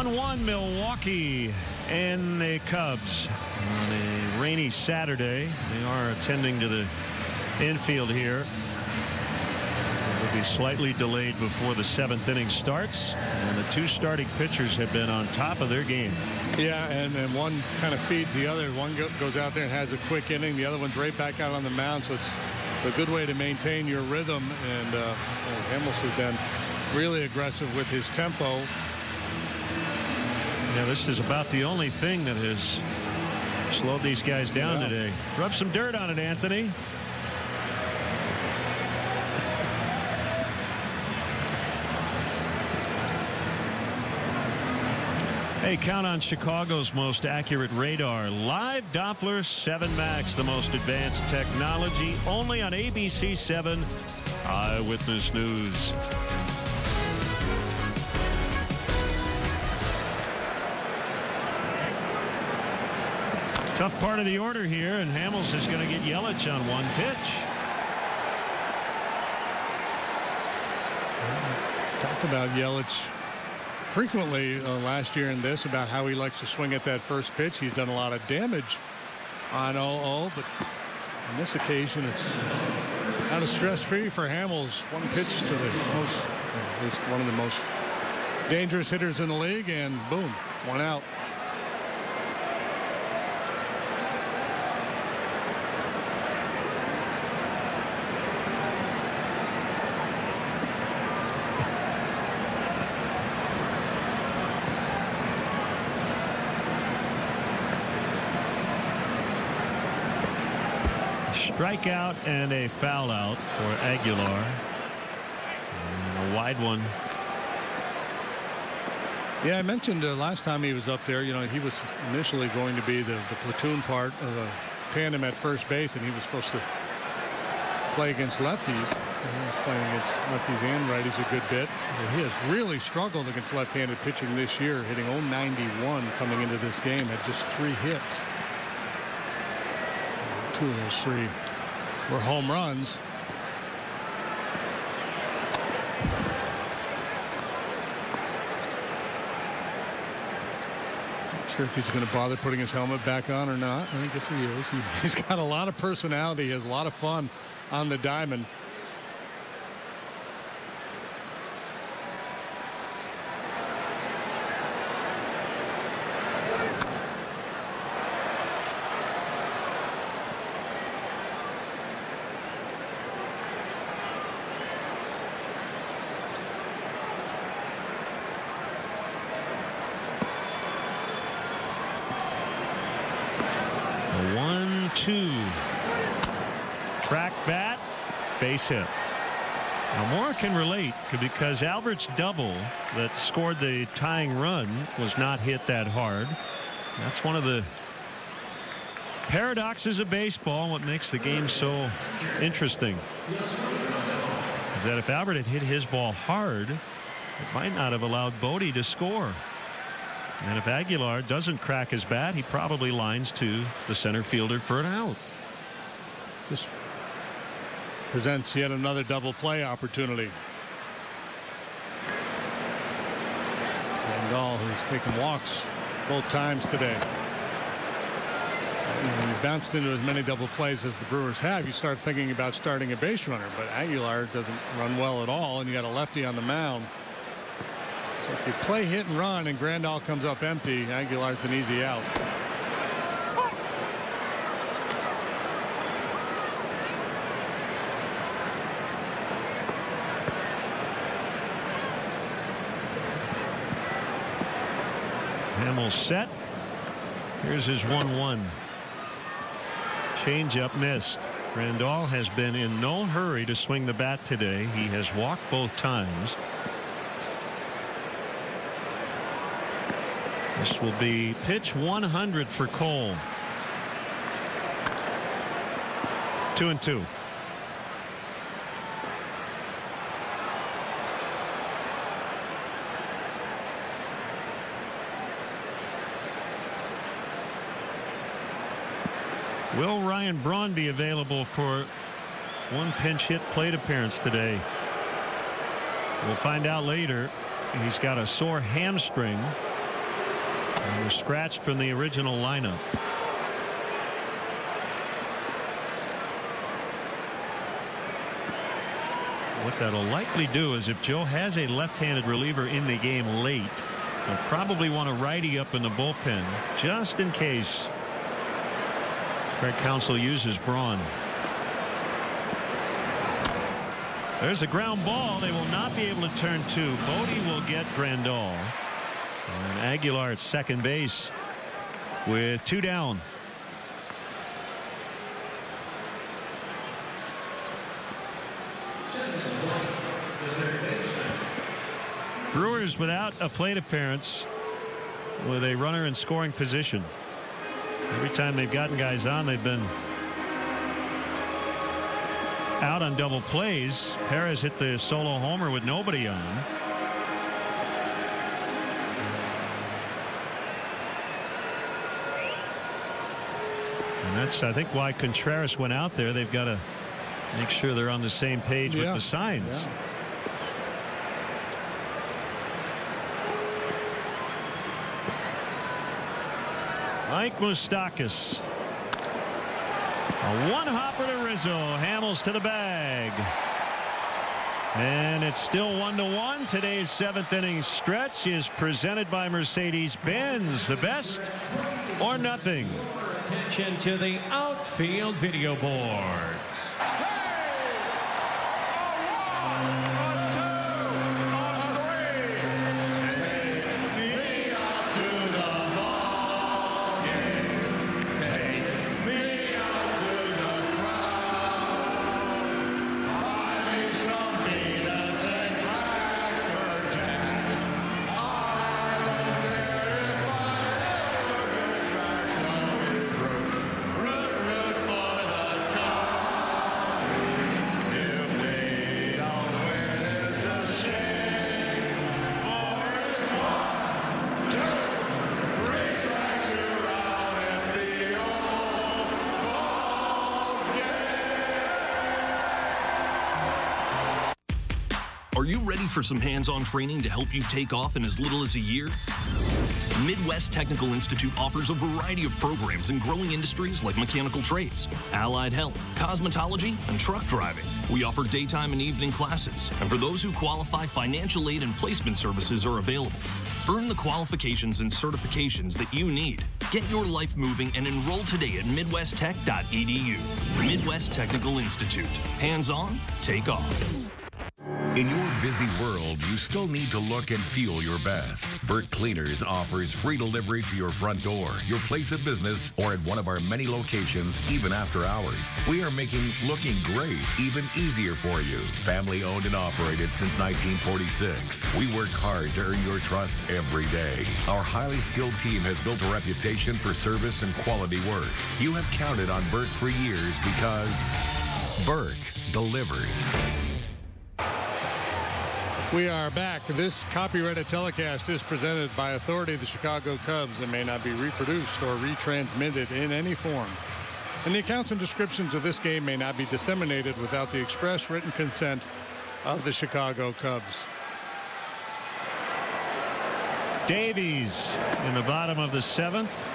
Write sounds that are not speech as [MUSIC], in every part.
1-1 Milwaukee and the Cubs on a rainy Saturday. They are attending to the infield here. It will be slightly delayed before the seventh inning starts. And the two starting pitchers have been on top of their game. Yeah, and then one kind of feeds the other. One go, goes out there and has a quick inning. The other one's right back out on the mound. So it's a good way to maintain your rhythm. And uh, Hamels has been really aggressive with his tempo. Yeah, this is about the only thing that has slowed these guys down yeah. today. Rub some dirt on it, Anthony. Hey, count on Chicago's most accurate radar. Live Doppler 7 Max, the most advanced technology, only on ABC 7 Eyewitness News. Tough part of the order here, and Hamels is going to get Yelich on one pitch. Talk about Yelich frequently uh, last year in this about how he likes to swing at that first pitch. He's done a lot of damage on 0-0, but on this occasion, it's kind of stress-free for Hamels. One pitch to the most, at least one of the most dangerous hitters in the league, and boom, one out. Strikeout and a foul out for Aguilar. And a wide one. Yeah, I mentioned uh, last time he was up there, you know, he was initially going to be the, the platoon part of a tandem at first base, and he was supposed to play against lefties. And he was playing against lefties and righties a good bit. But he has really struggled against left-handed pitching this year, hitting 091 coming into this game, had just three hits. Two of those three were home runs. Not sure if he's going to bother putting his helmet back on or not. I guess he is. He, [LAUGHS] he's got a lot of personality. He has a lot of fun on the diamond. Base hit. Now more can relate because Albert's double that scored the tying run was not hit that hard. That's one of the paradoxes of baseball. What makes the game so interesting is that if Albert had hit his ball hard, it might not have allowed Bote to score. And if Aguilar doesn't crack his bat, he probably lines to the center fielder for an out. Just presents yet another double play opportunity. Grandal, who's taken walks both times today. When you bounced into as many double plays as the Brewers have, you start thinking about starting a base runner. But Aguilar doesn't run well at all, and you got a lefty on the mound. So if you play hit and run and Grandal comes up empty, Aguilar's an easy out. Set. Here's his 1-1. Changeup missed. Grandal has been in no hurry to swing the bat today. He has walked both times. This will be pitch 100 for Cole. Two and two. Will Ryan Braun be available for one pinch hit plate appearance today? We'll find out later. He's got a sore hamstring. And was scratched from the original lineup. What that'll likely do is if Joe has a left-handed reliever in the game late, he'll probably want a righty up in the bullpen just in case Craig Counsell uses Braun. There's a ground ball. They will not be able to turn two. Bote will get Grandal. And Aguilar at second base with two down. Brewers without a plate appearance with a runner in scoring position. Every time they've gotten guys on, they've been out on double plays. Perez hit the solo homer with nobody on. And that's, I think, why Contreras went out there. They've got to make sure they're on the same page Yeah. with the signs. Yeah. Mike Moustakas. A one hopper to Rizzo. Hamels to the bag. And it's still one to one. Today's seventh inning stretch is presented by Mercedes Benz. The best or nothing. Attention to the outfield video boards. Ready for some hands-on training to help you take off in as little as a year? Midwest Technical Institute offers a variety of programs in growing industries like mechanical trades, allied health, cosmetology, and truck driving. We offer daytime and evening classes, and for those who qualify, financial aid and placement services are available. Earn the qualifications and certifications that you need. Get your life moving and enroll today at midwesttech.edu. Midwest Technical Institute. Hands-on, take off. In your busy world, you still need to look and feel your best. Burt Cleaners offers free delivery to your front door, your place of business, or at one of our many locations, even after hours. We are making looking great even easier for you. Family owned and operated since 1946. We work hard to earn your trust every day. Our highly skilled team has built a reputation for service and quality work. You have counted on Burt for years because Burt delivers. We are back. This copyrighted telecast is presented by authority of the Chicago Cubs and may not be reproduced or retransmitted in any form. And the accounts and descriptions of this game may not be disseminated without the express written consent of the Chicago Cubs. Davies in the bottom of the seventh.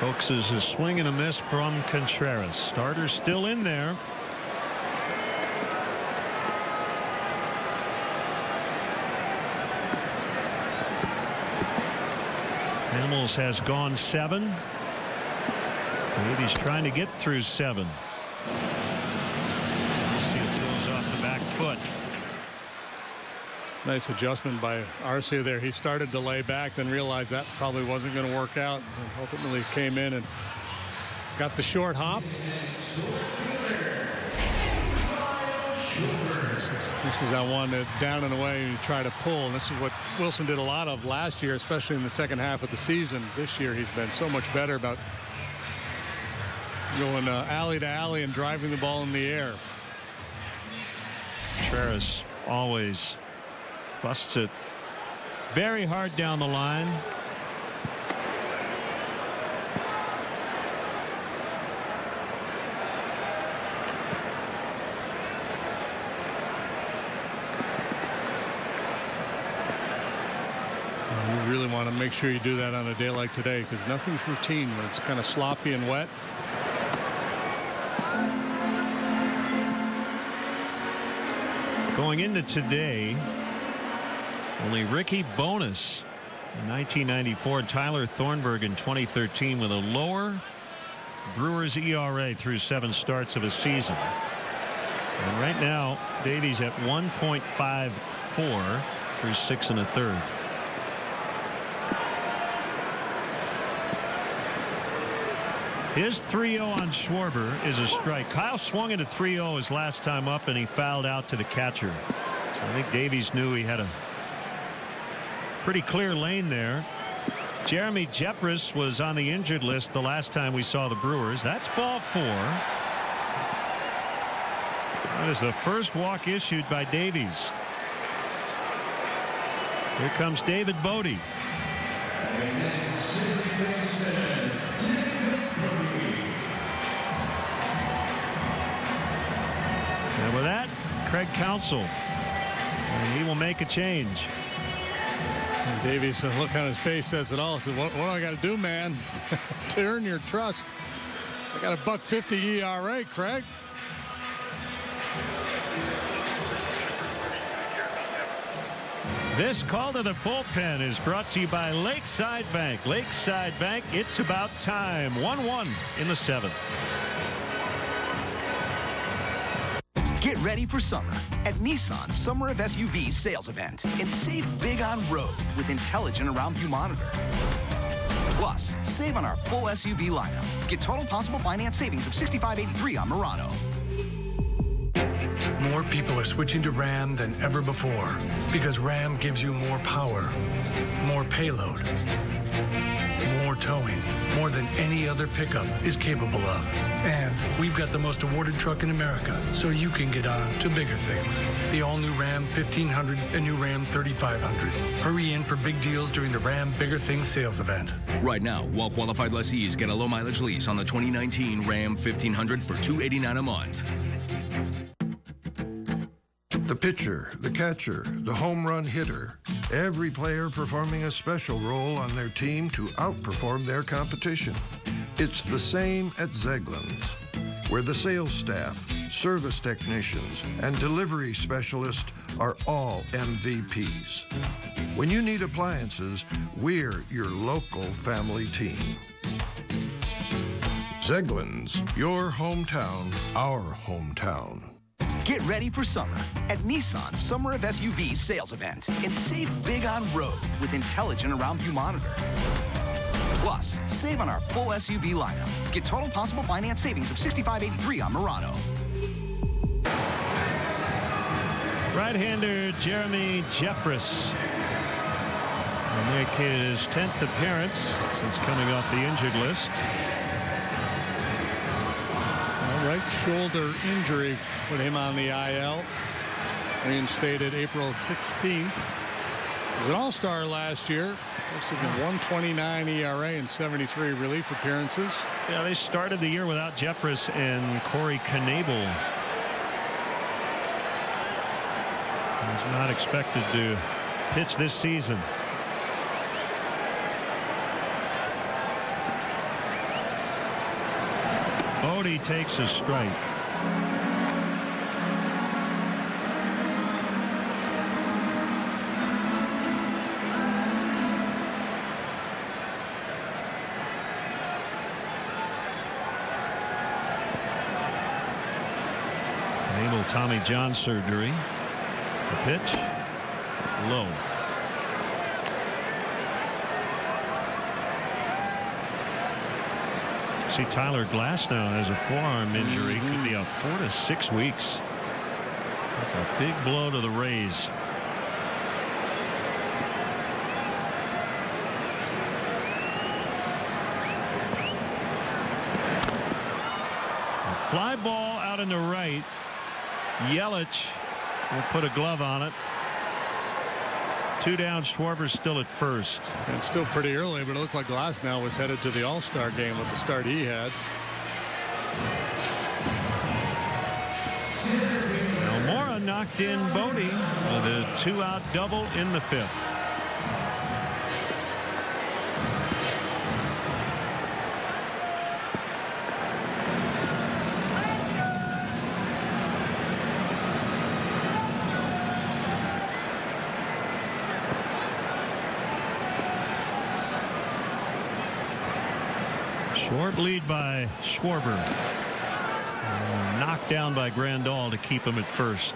Coaxes a swing and a miss from Contreras. Starter still in there. Hamels has gone seven. He's trying to get through seven. See it throws off the back foot. Nice adjustment by Arcia there. He started to lay back, then realized that probably wasn't going to work out. And ultimately came in and got the short hop. This is, this is that one that down and away you try to pull. And this is what Willson did a lot of last year, especially in the second half of the season. This year he's been so much better about going uh, alley to alley and driving the ball in the air. Contreras always busts it very hard down the line. You really want want to make sure you do that on a day like today because nothing's routine when it's kind of sloppy and wet. Going into today, only Ricky Bones in 1994, Tyler Thornburg in 2013 with a lower Brewers ERA through seven starts of a season. And right now, Davies at 1.54 through six and a third. His 3-0 on Schwarber is a strike. Kyle swung into 3-0 his last time up and he fouled out to the catcher. So I think Davies knew he had a pretty clear lane there. Jeremy Jeffress was on the injured list the last time we saw the Brewers. That's ball four. That is the first walk issued by Davies. Here comes David Bote. Craig Counsell. And he will make a change. And Davies, uh, look on his face says it all. Says, what, what do I got to do, man? [LAUGHS] to earn your trust. I got a buck 50 ERA, Craig. This call to the bullpen is brought to you by Lakeside Bank. Lakeside Bank, it's about time. 1-1 in the seventh. Ready for summer at Nissan's Summer of SUVs sales event and save big on road with intelligent around view monitor. Plus, save on our full SUV lineup. Get total possible finance savings of $65.83 on Murano. More people are switching to Ram than ever before because Ram gives you more power, more payload, towing, more than any other pickup is capable of. And we've got the most awarded truck in America, so you can get on to bigger things. The all-new Ram 1500 and new Ram 3500. Hurry in for big deals during the Ram Bigger Things sales event. Right now, well-qualified lessees get a low-mileage lease on the 2019 Ram 1500 for 289 a month. The pitcher, the catcher, the home run hitter, every player performing a special role on their team to outperform their competition. It's the same at Zeglin's, where the sales staff, service technicians, and delivery specialists are all MVPs. When you need appliances, we're your local family team. Zeglin's, your hometown, our hometown. Get ready for summer at Nissan's Summer of SUVs sales event and save big on road with intelligent around view monitor. Plus, save on our full SUV lineup. Get total possible finance savings of $65.83 on Murano. Right-hander Jeremy Jeffress will make his 10th appearance since coming off the injured list. Right shoulder injury put him on the IL. Reinstated April 16th. Was an all-star last year. Posted a 129 ERA and 73 relief appearances. Yeah, they started the year without Jeffress and Corey Knebel. He's not expected to pitch this season. Bote takes a strike. Tommy John surgery. The pitch low. See Tyler Glasnow has a forearm injury. Could be a four to six weeks. That's a big blow to the Rays. Fly ball out in the right. Yelich will put a glove on it. Two down. Schwarber still at first. And still pretty early, but it looked like Glasnow was headed to the All-Star game with the start he had. Almora knocked in Bote with a two-out double in the fifth. Short lead by Schwarber. Knocked down by Grandal to keep him at first.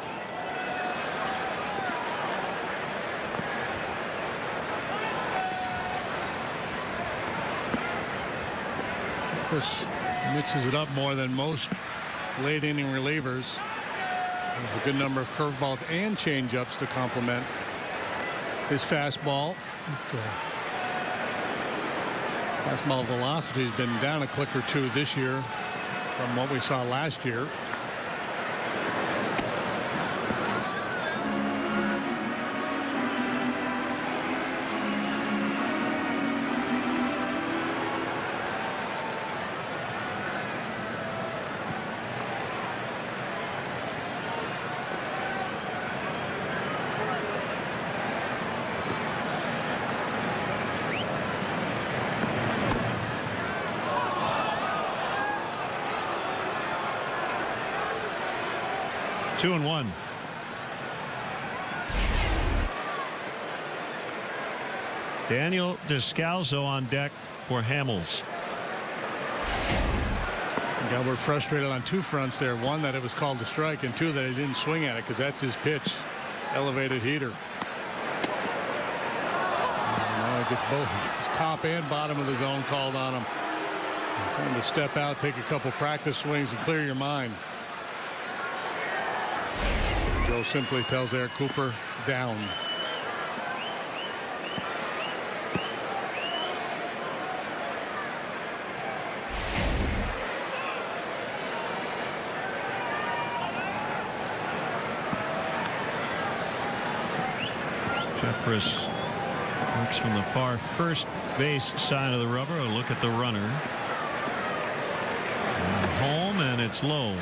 Chris mixes it up more than most late inning relievers. There's a good number of curveballs and changeups to complement his fastball. But, uh, fastball velocity has been down a click or two this year from what we saw last year. Two and one. Daniel Descalso on deck for Hamels. Yeah, we're frustrated on two fronts there. One that it was called a strike and two that he didn't swing at it because that's his pitch. Elevated heater. Now he gets both his top and bottom of the zone called on him. Time to step out, take a couple practice swings and clear your mind. Joe simply tells Eric Cooper down. Jeffress works from the far first base side of the rubber. A look at the runner. And home and it's low.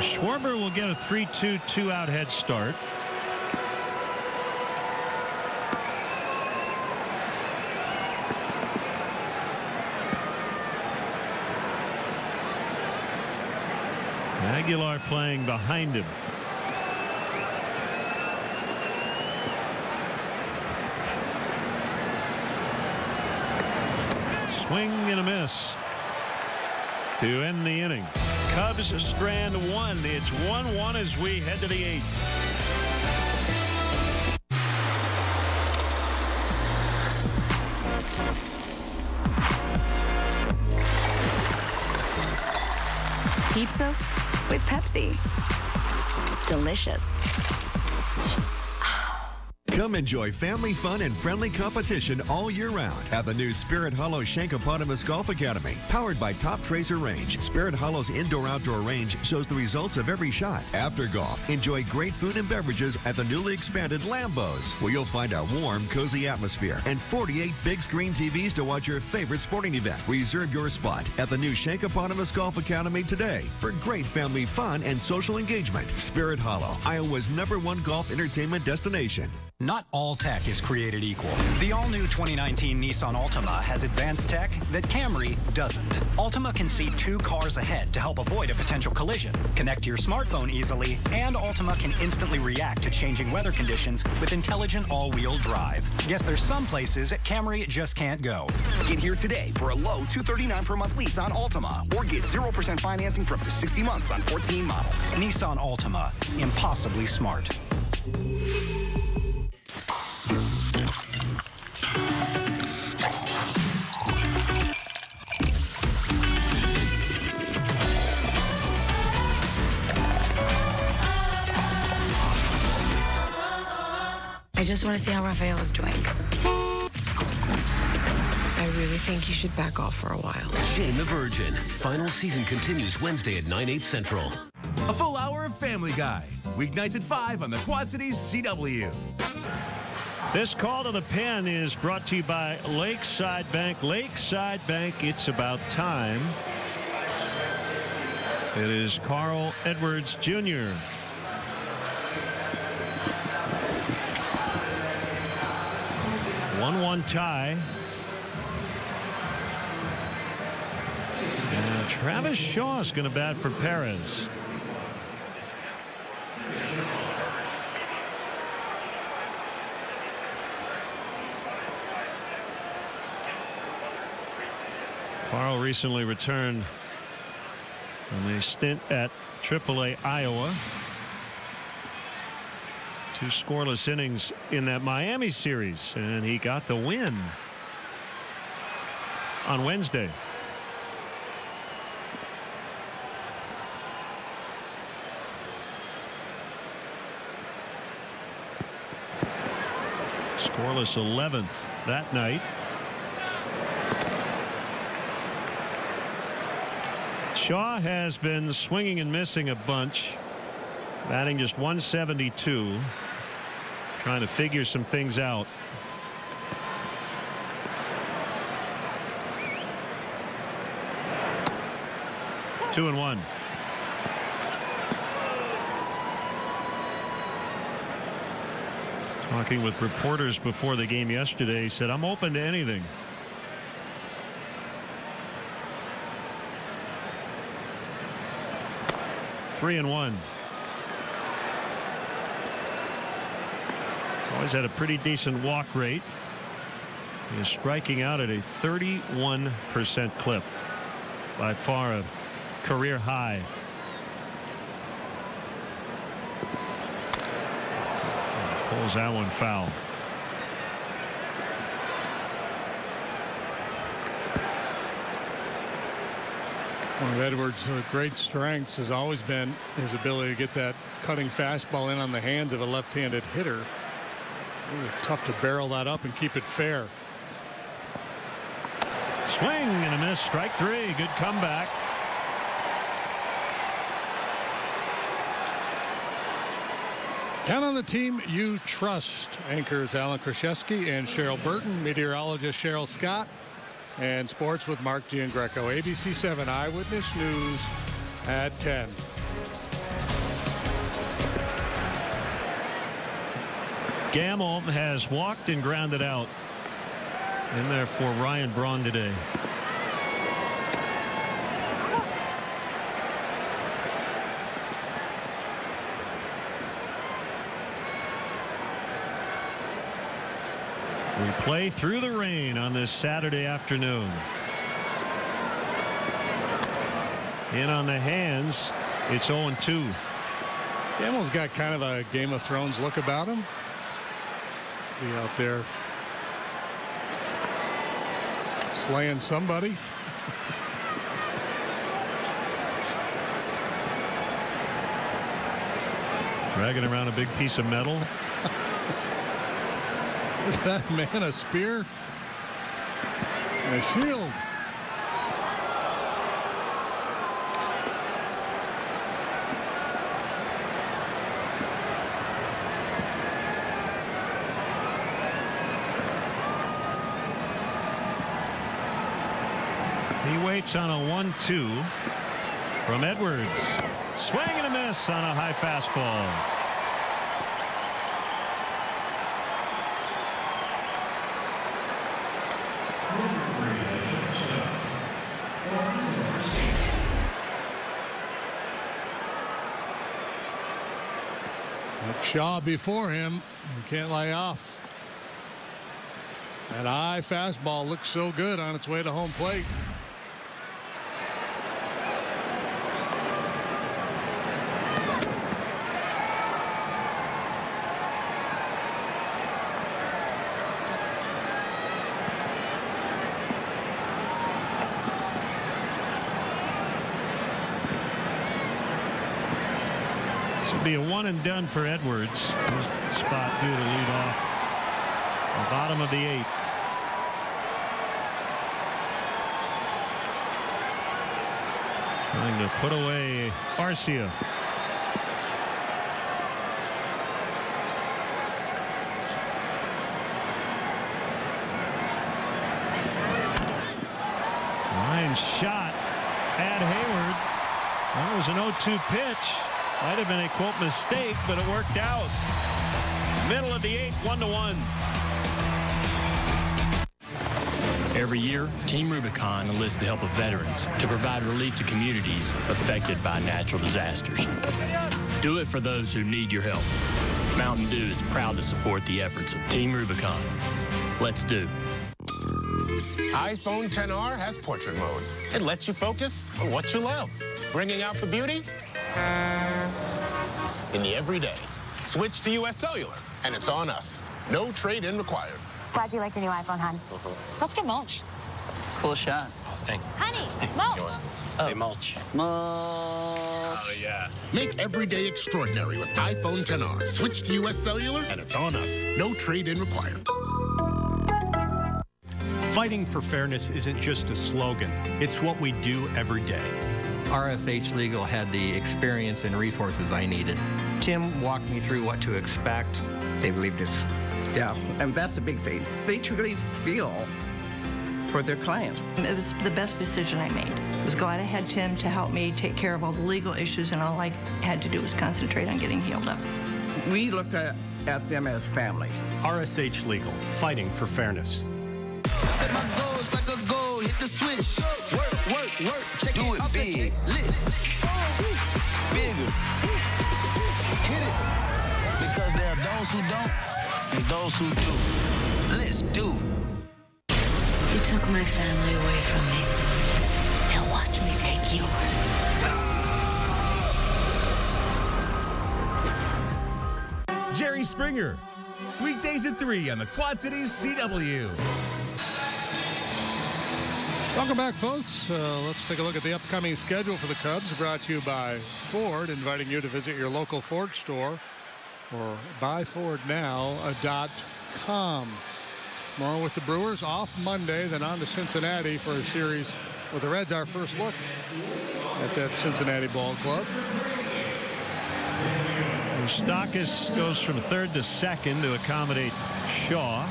Schwarber will get a 3-2 two out head start. Aguilar playing behind him. Swing and a miss to end the inning. Cubs strand one. It's 1-1 as we head to the eighth. Pizza with Pepsi. Delicious. Come enjoy family fun and friendly competition all year round at the new Spirit Hollow Shankopotamus Golf Academy. Powered by Top Tracer Range, Spirit Hollow's indoor-outdoor range shows the results of every shot. After golf, enjoy great food and beverages at the newly expanded Lambos, where you'll find a warm, cozy atmosphere and 48 big screen TVs to watch your favorite sporting event. Reserve your spot at the new Shankopotamus Golf Academy today for great family fun and social engagement. Spirit Hollow, Iowa's number one golf entertainment destination. Not all tech is created equal. The all-new 2019 Nissan Altima has advanced tech that Camry doesn't. Altima can see two cars ahead to help avoid a potential collision, connect your smartphone easily, and Altima can instantly react to changing weather conditions with intelligent all-wheel drive. Guess there's some places Camry just can't go. Get here today for a low 239 per month lease on Altima or get 0% financing for up to 60 months on 14 models. Nissan Altima. Impossibly smart. I just want to see how Rafael is doing. I really think you should back off for a while. Jane the Virgin. Final season continues Wednesday at 9, 8 central. A full hour of Family Guy. Weeknights at 5 on the Quad Cities CW. This call to the pen is brought to you by Lakeside Bank. Lakeside Bank, it's about time. It is Carl Edwards Jr. 1-1 tie. And Travis Shaw is going to bat for Perez. Carl recently returned from a stint at AAA Iowa. Two scoreless innings in that Miami series, and he got the win on Wednesday. Scoreless 11th that night. Shaw has been swinging and missing a bunch. Batting just 172. Trying to figure some things out. Two and one. Talking with reporters before the game yesterday, he said, I'm open to anything. Three and one. Always had a pretty decent walk rate. He is striking out at a 31% clip. By far a career high. Pulls that one foul. One of Edwards' great strengths has always been his ability to get that cutting fastball in on the hands of a left-handed hitter. Tough to barrel that up and keep it fair. Swing and a miss. Strike three. Good comeback. Count on the team you trust. Anchors Alan Krashesky and Cheryl Burton. Meteorologist Cheryl Scott. And sports with Mark Giangreco. ABC 7 Eyewitness News at 10. Gamel has walked and grounded out. In there for Ryan Braun today. We play through the rain on this Saturday afternoon. In on the hands, it's 0-2. Gamel's got kind of a Game of Thrones look about him. Be out there slaying somebody. Dragging around a big piece of metal. Is [LAUGHS] that man a spear? And a shield. On a 1-2 from Edwards. Swing and a miss on a high fastball. Shaw before him. Can't lay off. That high fastball looks so good on its way to home plate. This will be a one and done for Edwards. His spot due to lead off the bottom of the eighth. Trying to put away Arcia. Line shot at Heyward. That was an 0-2 pitch. Might have been a quote mistake, but it worked out. Middle of the eighth, one to one. Every year, Team Rubicon enlists the help of veterans to provide relief to communities affected by natural disasters. Do it for those who need your help. Mountain Dew is proud to support the efforts of Team Rubicon. Let's do. iPhone 10R has portrait mode. It lets you focus on what you love, bringing out the beauty in the everyday. Switch to US Cellular, and it's on us. No trade-in required. Glad you like your new iPhone, hon. Mm-hmm. Let's get mulch. Cool shot. Oh, thanks. Honey, [LAUGHS] mulch. Say mulch. Mulch. Oh, yeah. Make every day extraordinary with iPhone 10R. Switch to US Cellular, and it's on us. No trade-in required. Fighting for fairness isn't just a slogan, it's what we do every day. RSH Legal had the experience and resources I needed. Tim walked me through what to expect. They believed us. Yeah, and that's a big thing. They truly feel for their clients. It was the best decision I made. I was glad I had Tim to help me take care of all the legal issues, and all I had to do was concentrate on getting healed up. We look at, at them as family. RSH Legal, fighting for fairness. Those who do. Let's do. You took my family away from me. Now watch me take yours. Jerry Springer. Weekdays at 3 on the Quad Cities CW. Welcome back, folks. Uh, let's take a look at the upcoming schedule for the Cubs, brought to you by Ford, inviting you to visit your local Ford store or buyfordnow.com. More with the Brewers off Monday, then on to Cincinnati for a series with the Reds. Our first look at that Cincinnati ball club. Moustakas goes from third to second to accommodate Shaw.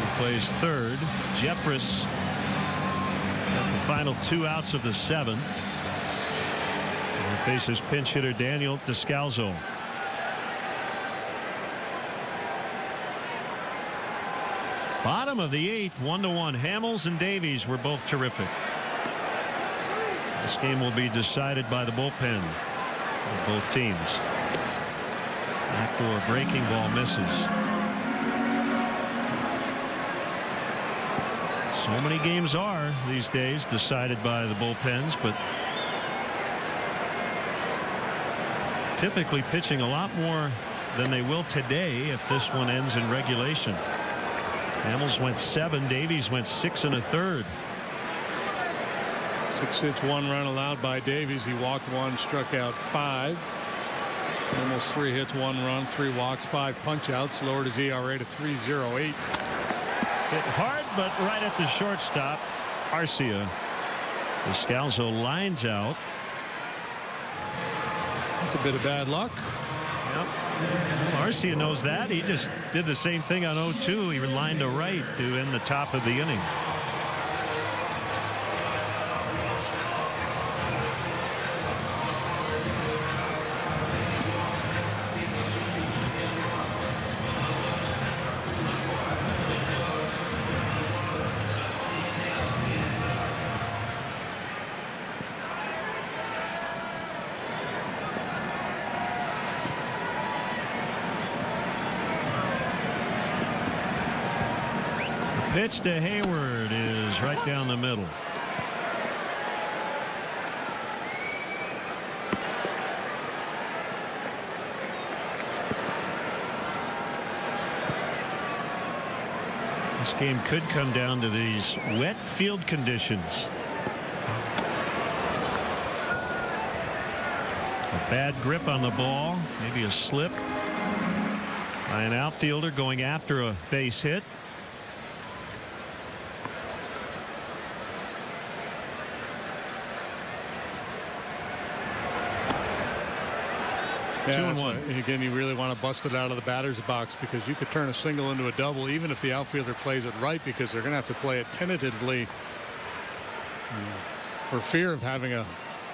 He plays third. Jeffress the final two outs of the seventh. Faces pinch hitter Daniel Descalso. Bottom of the eighth, one to one. Hamels and Davies were both terrific. This game will be decided by the bullpen of both teams. Backdoor breaking ball misses. So many games are these days decided by the bullpens, but typically pitching a lot more than they will today if this one ends in regulation. Hamels went seven. Davies went six and a third. Six hits, one run allowed by Davies. He walked one, struck out five. Almost three hits, one run, three walks, five punchouts. Lowered his ERA to 3.08. Hit hard, but right at the shortstop. Arcia. Descalso lines out. That's a bit of bad luck. Yep. Knows that. He just did the same thing on 0-2. He lined to right to end the top of the inning. Pitch to Heyward is right down the middle. This game could come down to these wet field conditions. A bad grip on the ball, maybe a slip by an outfielder going after a base hit. Yeah, Two and one. right. Again, you really want to bust it out of the batter's box because you could turn a single into a double even if the outfielder plays it right because they're going to have to play it tentatively for fear of having a,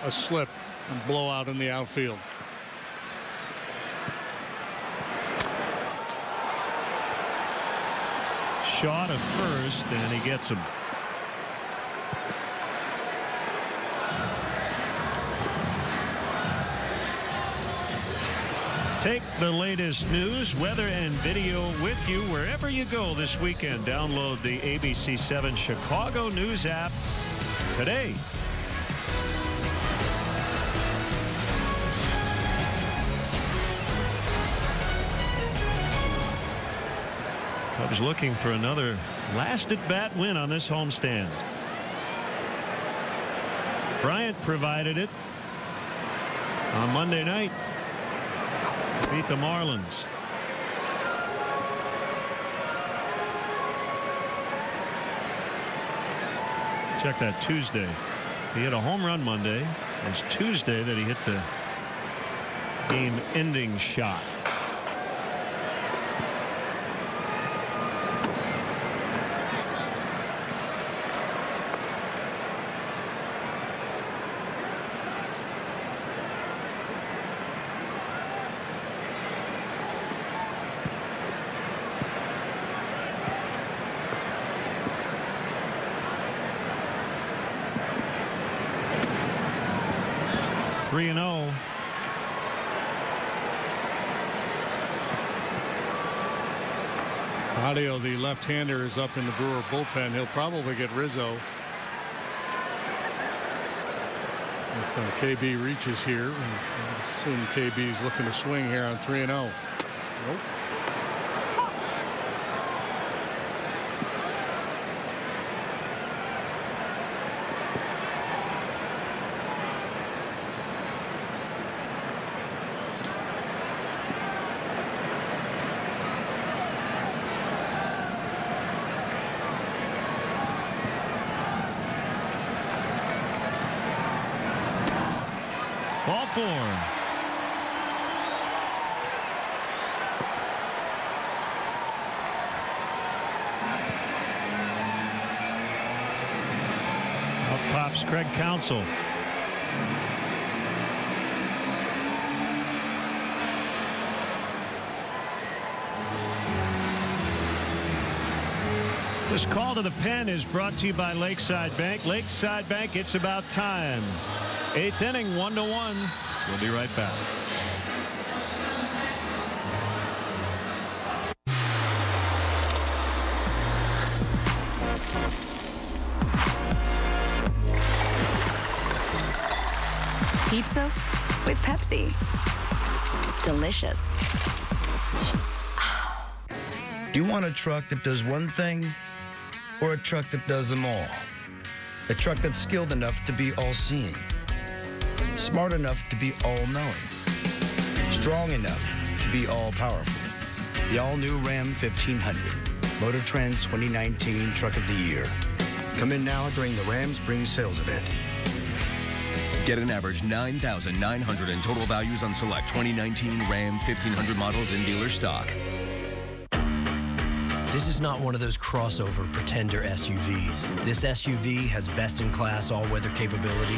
a slip and blowout in the outfield. Shaw to first and he gets him. Take the latest news, weather, and video with you wherever you go this weekend. Download the ABC7 Chicago News app today. Cubs looking for another last at bat win on this homestand. Bryant provided it on Monday night. Beat the Marlins. Check that Tuesday. He hit a home run Monday. It was Tuesday that he hit the game ending shot. Three and zero. Claudio, the left-hander, is up in the Brewer bullpen. He'll probably get Rizzo. If uh, KB reaches here, I assume KB is looking to swing here on 3 and 0. Nope. Counsell. This call to the pen is brought to you by Lakeside Bank. Lakeside Bank, it's about time. Eighth inning, one to one. We'll be right back. Pizza with Pepsi. Delicious. Do you want a truck that does one thing or a truck that does them all? A truck that's skilled enough to be all seeing, smart enough to be all knowing, strong enough to be all powerful. The all new Ram 1500, Motor Trend's 2019 Truck of the Year. Come in now during the Ram Spring Sales Event. Get an average 9,900 in total values on select 2019 Ram 1500 models in dealer stock. This is not one of those crossover pretender SUVs. This SUV has best-in-class all-weather capability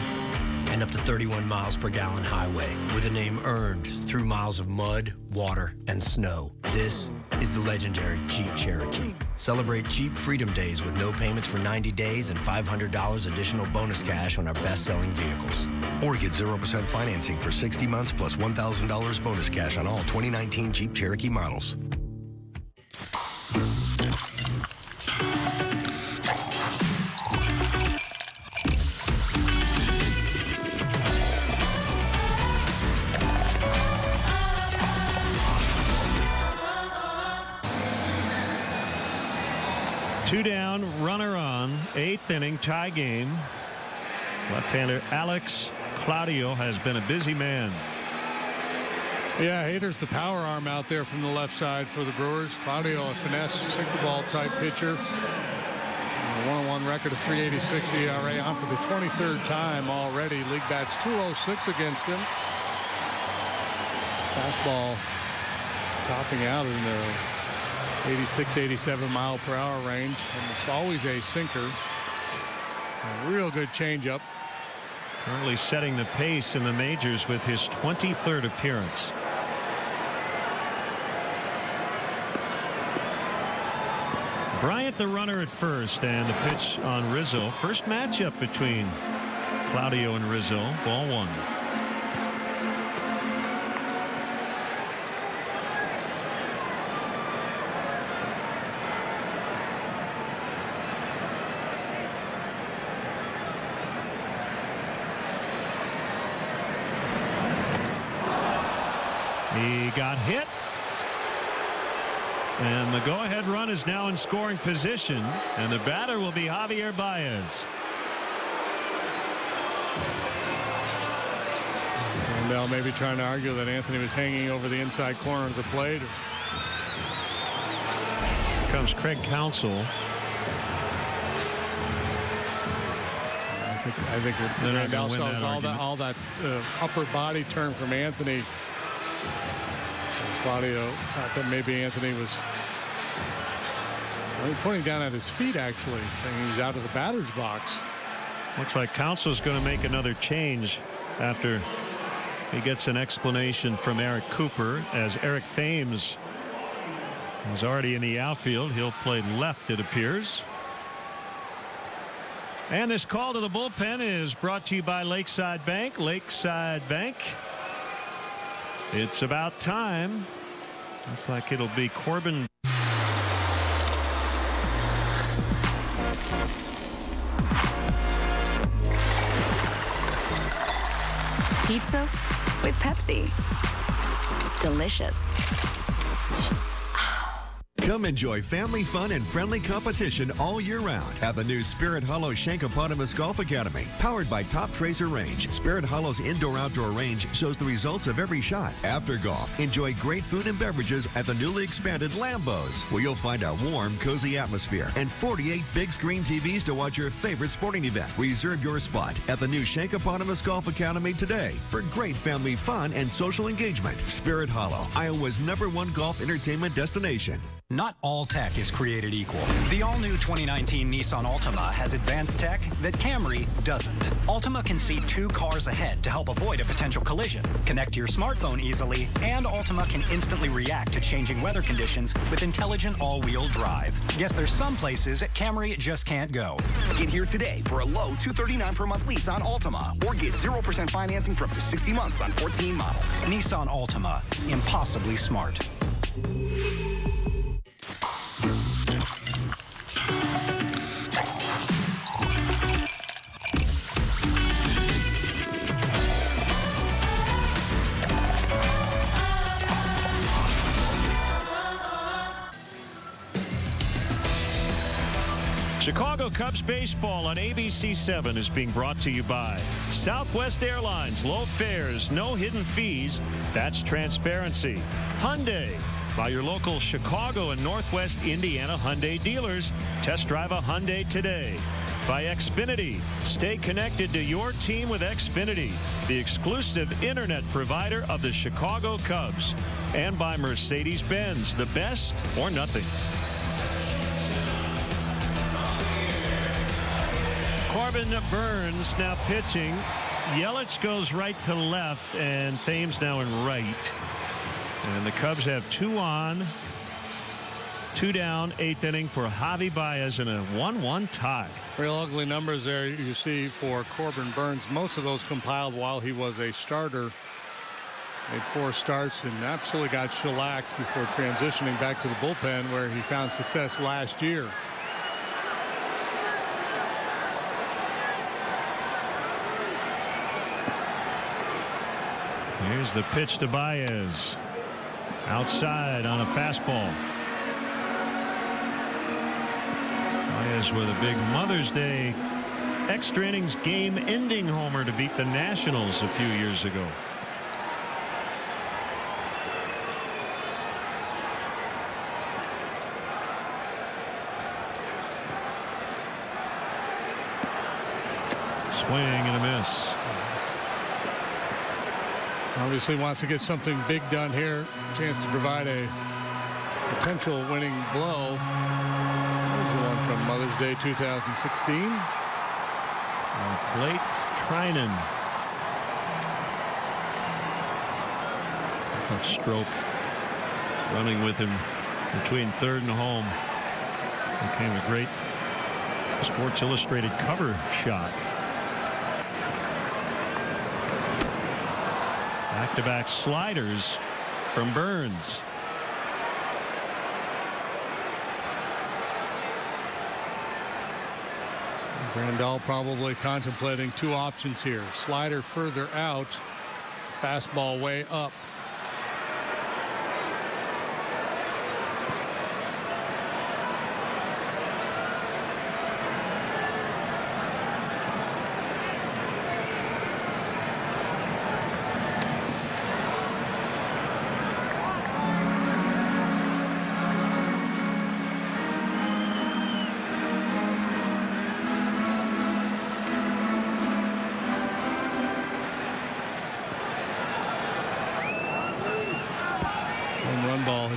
and up to 31 miles per gallon highway with a name earned through miles of mud, water, and snow. This is the legendary Jeep Cherokee. Celebrate Jeep Freedom Days with no payments for 90 days and $500 additional bonus cash on our best-selling vehicles. Or get 0% financing for 60 months plus $1,000 bonus cash on all 2019 Jeep Cherokee models. Runner on, eighth inning, tie game. Left-hander Alex Claudio has been a busy man. Yeah, Hader's the power arm out there from the left side for the Brewers. Claudio, a finesse, single ball type pitcher. One-on-one record of 386 ERA on for the 23rd time already. League bats 206 against him. Fastball topping out in the 86, 87 mile per hour range. And it's always a sinker. A real good changeup. Currently setting the pace in the majors with his 23rd appearance. Bryant the runner at first and the pitch on Rizzo. First matchup between Claudio and Rizzo. Ball one. The go-ahead run is now in scoring position. And the batter will be Javier Baez. Grandal maybe trying to argue that Anthony was hanging over the inside corner of the plate. Here comes Craig Counsell. I think, I think They're not Grandal gonna win saw that all that all that uh, upper body turn from Anthony. Claudio thought that maybe Anthony was well, pointing down at his feet actually, saying he's out of the batter's box. Looks like Counsell's going to make another change after he gets an explanation from Eric Cooper as Eric Thames was already in the outfield. He'll play left it appears. And this call to the bullpen is brought to you by Lakeside Bank. Lakeside Bank. It's about time. Looks like it'll be Corbin. Pizza with Pepsi. Delicious. Come enjoy family fun and friendly competition all year round at the new Spirit Hollow Shankopotamus Golf Academy. Powered by Toptracer Range, Spirit Hollow's indoor-outdoor range shows the results of every shot. After golf, enjoy great food and beverages at the newly expanded Lambos, where you'll find a warm, cozy atmosphere and 48 big screen TVs to watch your favorite sporting event. Reserve your spot at the new Shankopotamus Golf Academy today for great family fun and social engagement. Spirit Hollow, Iowa's number one golf entertainment destination. Not all tech is created equal. The all-new 2019 Nissan Altima has advanced tech that Camry doesn't. Altima can see two cars ahead to help avoid a potential collision, connect your smartphone easily, and Altima can instantly react to changing weather conditions with intelligent all-wheel drive. Guess there's some places Camry just can't go. Get here today for a low 239 per month lease on Altima or get 0% financing for up to 60 months on 14 models. Nissan Altima, impossibly smart. Chicago Cubs baseball on ABC 7 is being brought to you by Southwest Airlines. Low fares, no hidden fees. That's transparency. Hyundai. By your local Chicago and Northwest Indiana Hyundai dealers. Test drive a Hyundai today. By Xfinity. Stay connected to your team with Xfinity, the exclusive internet provider of the Chicago Cubs. And by Mercedes-Benz, the best or nothing. Corbin Burnes now pitching. Yelich goes right to left, and Thames now in right. And the Cubs have two on, two down, eighth inning for Javi Baez in a 1-1 tie. Real ugly numbers there you see for Corbin Burnes. Most of those compiled while he was a starter. Made four starts and absolutely got shellacked before transitioning back to the bullpen where he found success last year. Here's the pitch to Baez. Outside on a fastball. Baez with a big Mother's Day extra innings game ending homer to beat the Nationals a few years ago. Swing and a miss. Obviously wants to get something big done here. Chance to provide a potential winning blow. There's the one from Mother's Day 2016. On uh, plate, Trinan. Tough stroke. Running with him between third and home. Became a great Sports Illustrated cover shot. Back-to-back sliders from Burnes. Grandal probably contemplating two options here. Slider further out. Fastball way up.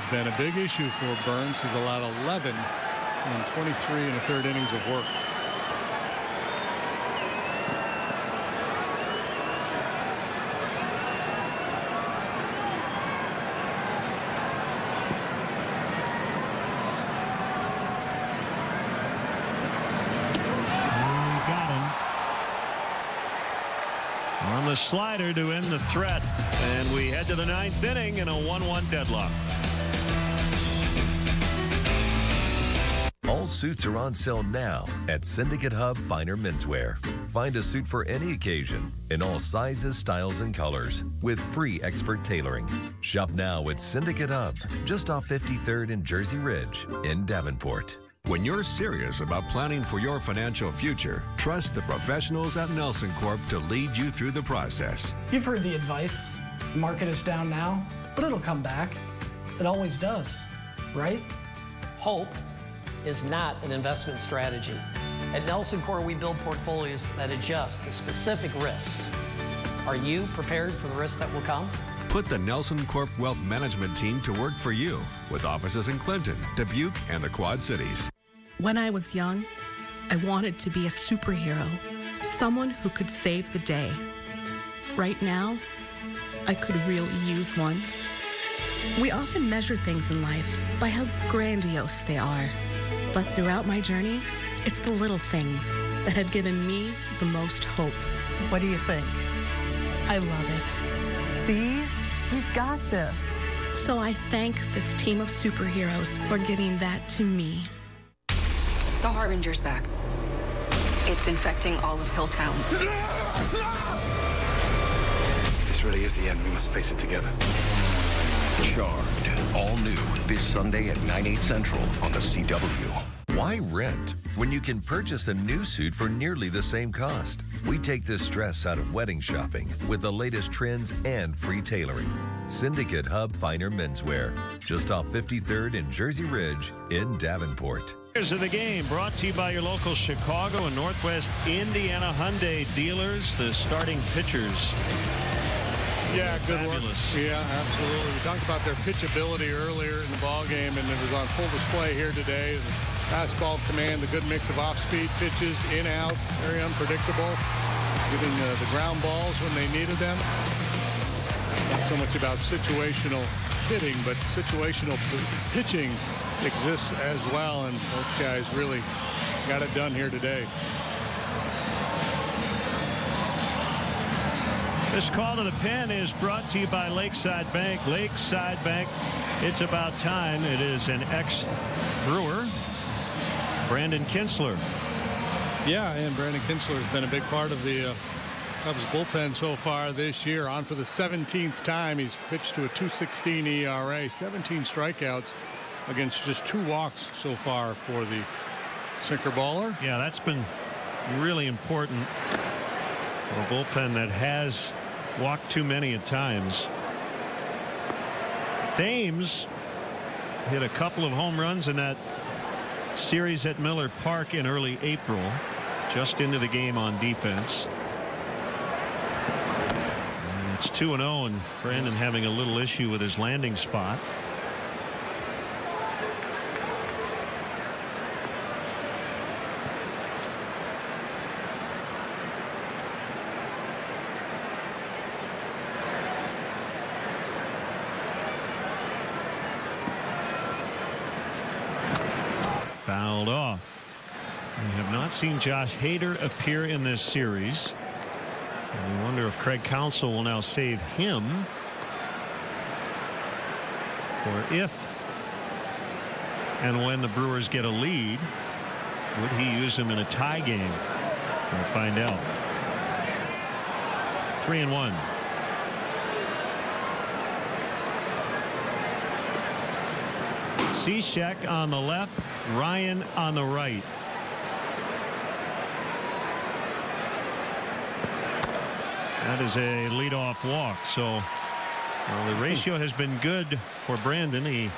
Has been a big issue for Burnes. He's allowed 11 in 23 and a third innings of work. slider to end the threat. And we head to the ninth inning in a 1-1 deadlock. Suits are on sale now at Syndicate Hub Finer Menswear. Find a suit for any occasion in all sizes, styles, and colors with free expert tailoring. Shop now at Syndicate Hub, just off 53rd and Jersey Ridge in Davenport. When you're serious about planning for your financial future, trust the professionals at Nelson Corp to lead you through the process. You've heard the advice. The market is down now, but it'll come back. It always does, right? Hope is not an investment strategy. At Nelson Corp, we build portfolios that adjust to specific risks. Are you prepared for the risks that will come? Put the Nelson Corp Wealth Management team to work for you with offices in Clinton, Dubuque, and the Quad Cities. When I was young, I wanted to be a superhero, someone who could save the day. Right now, I could really use one. We often measure things in life by how grandiose they are. But throughout my journey, it's the little things that have given me the most hope. What do you think? I love it. See? We've got this. So I thank this team of superheroes for giving that to me. The Harbinger's back. It's infecting all of Hilltown. This really is the end. We must face it together. Charmed, all new this Sunday at 9, 8 central on the CW. Why rent when you can purchase a new suit for nearly the same cost? We take the stress out of wedding shopping with the latest trends and free tailoring. Syndicate Hub Finer Menswear, just off 53rd and Jersey Ridge in Davenport. Here's of the game brought to you by your local Chicago and Northwest Indiana Hyundai dealers, the starting pitchers. Yeah, good Fabulous. work. Yeah, absolutely. We talked about their pitchability earlier in the ball game, and it was on full display here today. The fastball command, the good mix of off-speed pitches, in out, very unpredictable, giving uh, the ground balls when they needed them. Not so much about situational hitting, but situational pitching exists as well, and both guys really got it done here today. This call to the pen is brought to you by Lakeside Bank. Lakeside Bank, it's about time. It is an ex-brewer, Brandon Kintzler. Yeah, and Brandon Kintzler has been a big part of the uh, Cubs bullpen so far this year. On for the 17th time, he's pitched to a 2.16 ERA, 17 strikeouts against just two walks so far for the sinker baller. Yeah, that's been really important. for A bullpen that has walked too many at times. Thames hit a couple of home runs in that series at Miller Park in early April. Just into the game on defense. And it's 2 and 0 and Brandon having a little issue with his landing spot. Fouled off. We have not seen Josh Hader appear in this series. And we wonder if Craig Counsell will now save him. Or if and when the Brewers get a lead, would he use him in a tie game? We'll find out. Three and one. Cishek on the left, Ryan on the right. That is a leadoff walk. So well, the ratio has been good for Brandon. He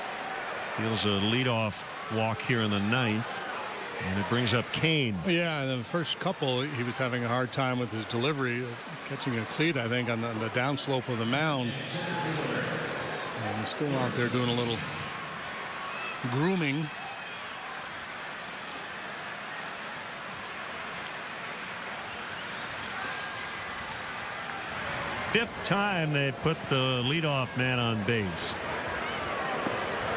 feels a leadoff walk here in the ninth. And it brings up Cain. Yeah, the first couple, he was having a hard time with his delivery, catching a cleat, I think, on the, on the downslope of the mound. And he's still out there doing a little grooming. Fifth time they put the leadoff man on base.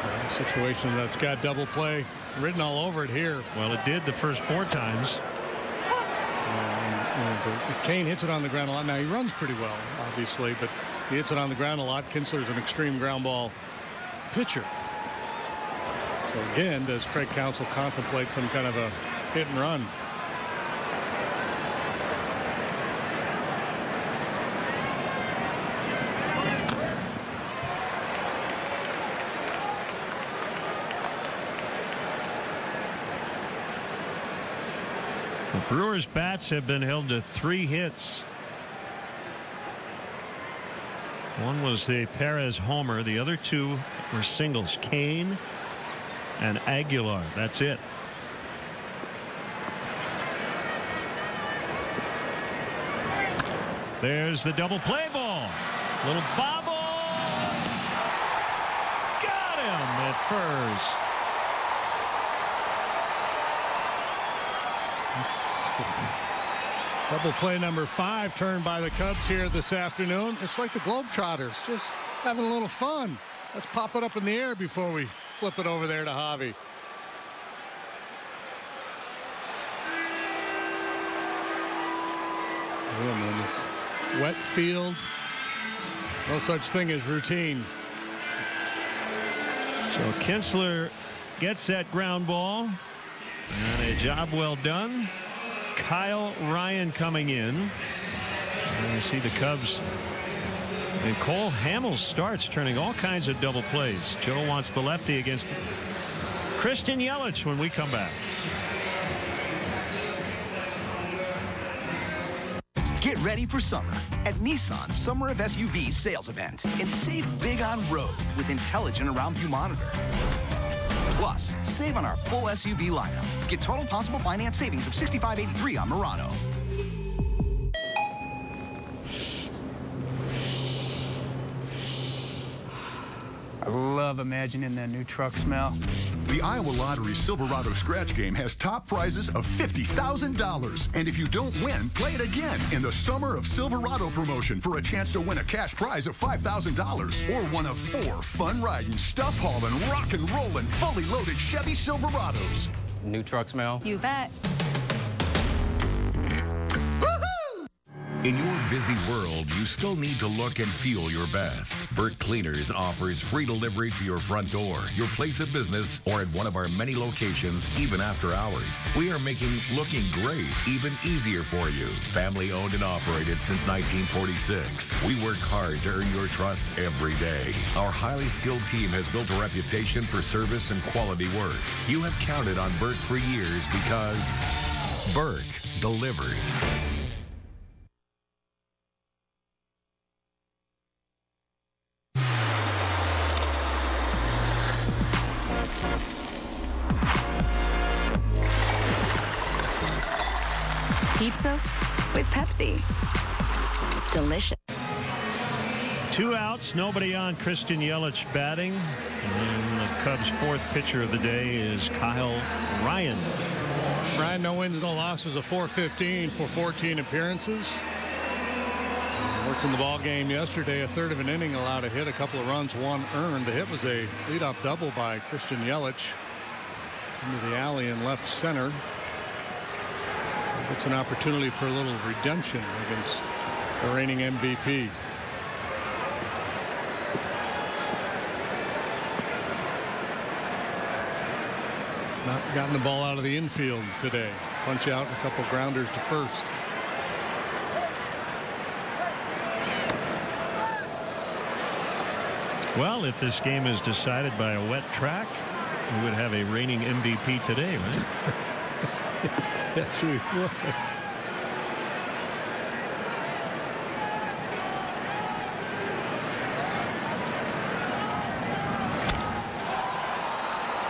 A situation that's got double play written all over it here. Well, it did the first four times. Um, uh, Cain hits it on the ground a lot. Now he runs pretty well, obviously, but he hits it on the ground a lot. Kintzler's an extreme ground ball pitcher. So again, does Craig Counsell contemplate some kind of a hit and run? Brewers bats have been held to three hits. One was the Perez homer. The other two were singles. Cain and Aguilar. That's it. There's the double play ball. Little bobble. Got him at first. Double play number five turned by the Cubs here this afternoon. It's like the Globetrotters, just having a little fun. Let's pop it up in the air before we flip it over there to Javi. Oh, wet field. No such thing as routine. So Kintzler gets that ground ball. And a job well done. Kyle Ryan coming in. And you see the Cubs. And Cole Hamels starts turning all kinds of double plays. Joe wants the lefty against Christian Yelich when we come back. Get ready for summer at Nissan's Summer of SUVs sales event and save big on road with intelligent around view monitor. Plus, save on our full SUV lineup. Get total possible finance savings of $65.83 on Murano. I love imagining that new truck smell. The Iowa Lottery Silverado Scratch Game has top prizes of $50,000. And if you don't win, play it again in the Summer of Silverado promotion for a chance to win a cash prize of $5,000 or one of four fun riding, stuff hauling, rock and rolling, fully loaded Chevy Silverados. New truck smell? You bet. In your busy world, you still need to look and feel your best. Burt Cleaners offers free delivery to your front door, your place of business, or at one of our many locations, even after hours. We are making looking great even easier for you. Family owned and operated since 1946. We work hard to earn your trust every day. Our highly skilled team has built a reputation for service and quality work. You have counted on Burt for years because Burt delivers. Pizza with Pepsi. Delicious. Two outs, nobody on. Christian Yelich batting. And the Cubs' fourth pitcher of the day is Kyle Ryan. Ryan, no wins, no losses, a 415 for 14 appearances. Worked in the ball game yesterday, a third of an inning, allowed a hit, a couple of runs, one earned. The hit was a leadoff double by Christian Yelich into the alley in left center. It's an opportunity for a little redemption against the reigning MVP. He's not gotten the ball out of the infield today. Punch out a couple grounders to first. Well, if this game is decided by a wet track, we would have a reigning MVP today, right? [LAUGHS] [LAUGHS] we would.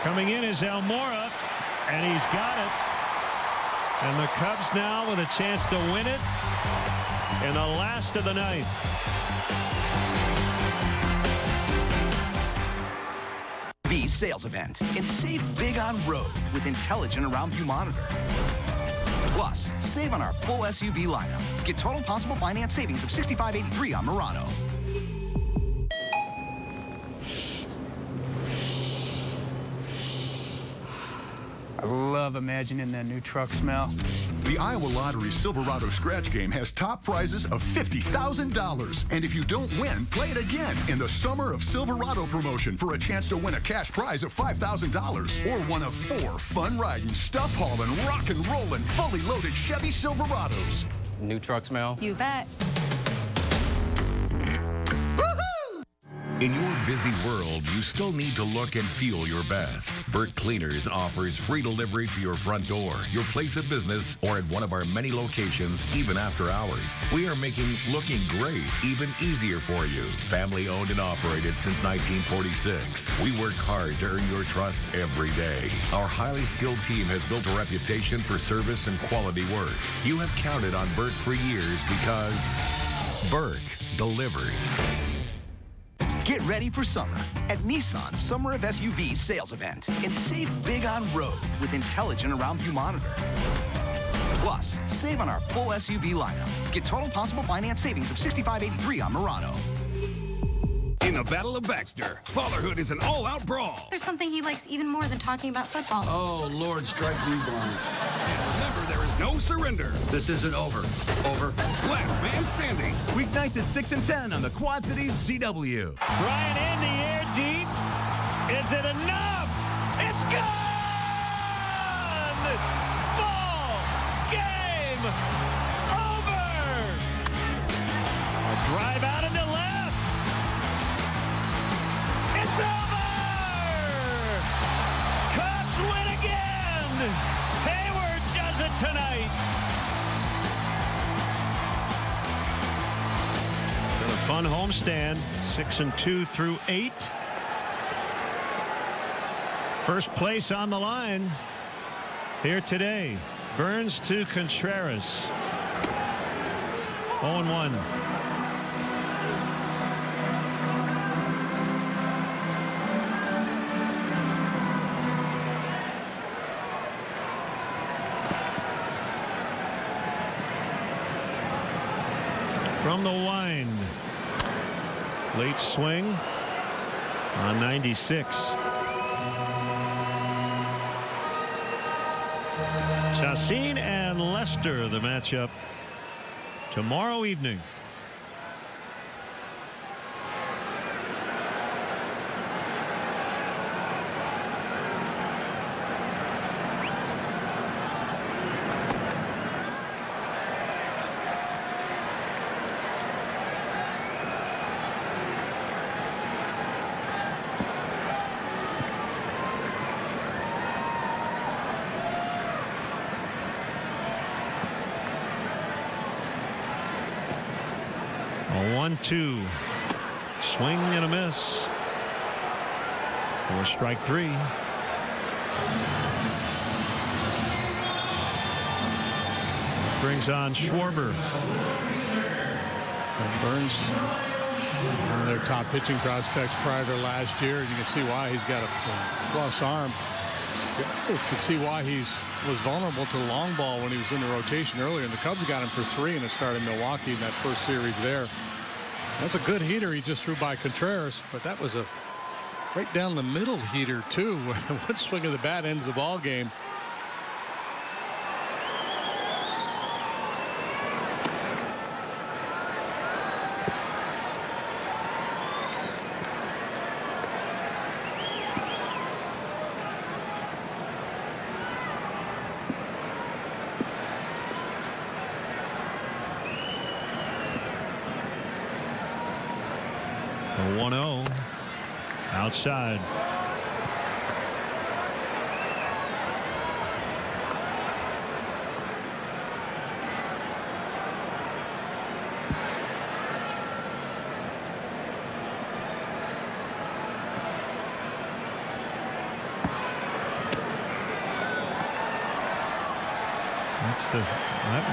Coming in is Almora, and he's got it. And the Cubs now with a chance to win it in the last of the ninth. Sales event and save big on road with intelligent around view monitor. Plus, save on our full SUV lineup. Get total possible finance savings of $65.83 on Murano. I love imagining that new truck smell. The Iowa Lottery Silverado Scratch Game has top prizes of $50,000. And if you don't win, play it again in the Summer of Silverado promotion for a chance to win a cash prize of $5,000 or one of four fun riding, stuff hauling, rock and rolling, fully loaded Chevy Silverados. New truck smell? You bet. In your busy world, you still need to look and feel your best. Burt Cleaners offers free delivery to your front door, your place of business, or at one of our many locations, even after hours. We are making looking great even easier for you. Family owned and operated since 1946. We work hard to earn your trust every day. Our highly skilled team has built a reputation for service and quality work. You have counted on Burt for years because Burt delivers. Get ready for summer at Nissan's Summer of SUVs sales event and save big on road with intelligent around view monitor. Plus, save on our full SUV lineup. Get total possible finance savings of $65.83 on Murano. In the Battle of Baxter, Fatherhood is an all-out brawl. There's something he likes even more than talking about football. Oh, Lord, strike me blind. And remember, there is no surrender. This isn't over. Over. Last man standing. Weeknights at 6 and 10 on the Quad Cities CW. Bryant in the air deep. Is it enough? It's gone! Ball game over! A drive out fun homestand. Six and two through eight. First place on the line here today. Burnes to Contreras. 0 Late swing on 96. Chacín and Lester, the matchup tomorrow evening. A one-two. Swing and a miss. For strike three. Brings on Schwarber. And Burnes, one of their top pitching prospects prior to last year. You can see why he's got a plus arm. You can see why he's was vulnerable to long ball when he was in the rotation earlier. And the Cubs got him for three in the start in Milwaukee in that first series there. That's a good heater he just threw by Contreras, but that was a right down the middle heater too. [LAUGHS] One swing of the bat ends the ball game. A 1-0 That's the,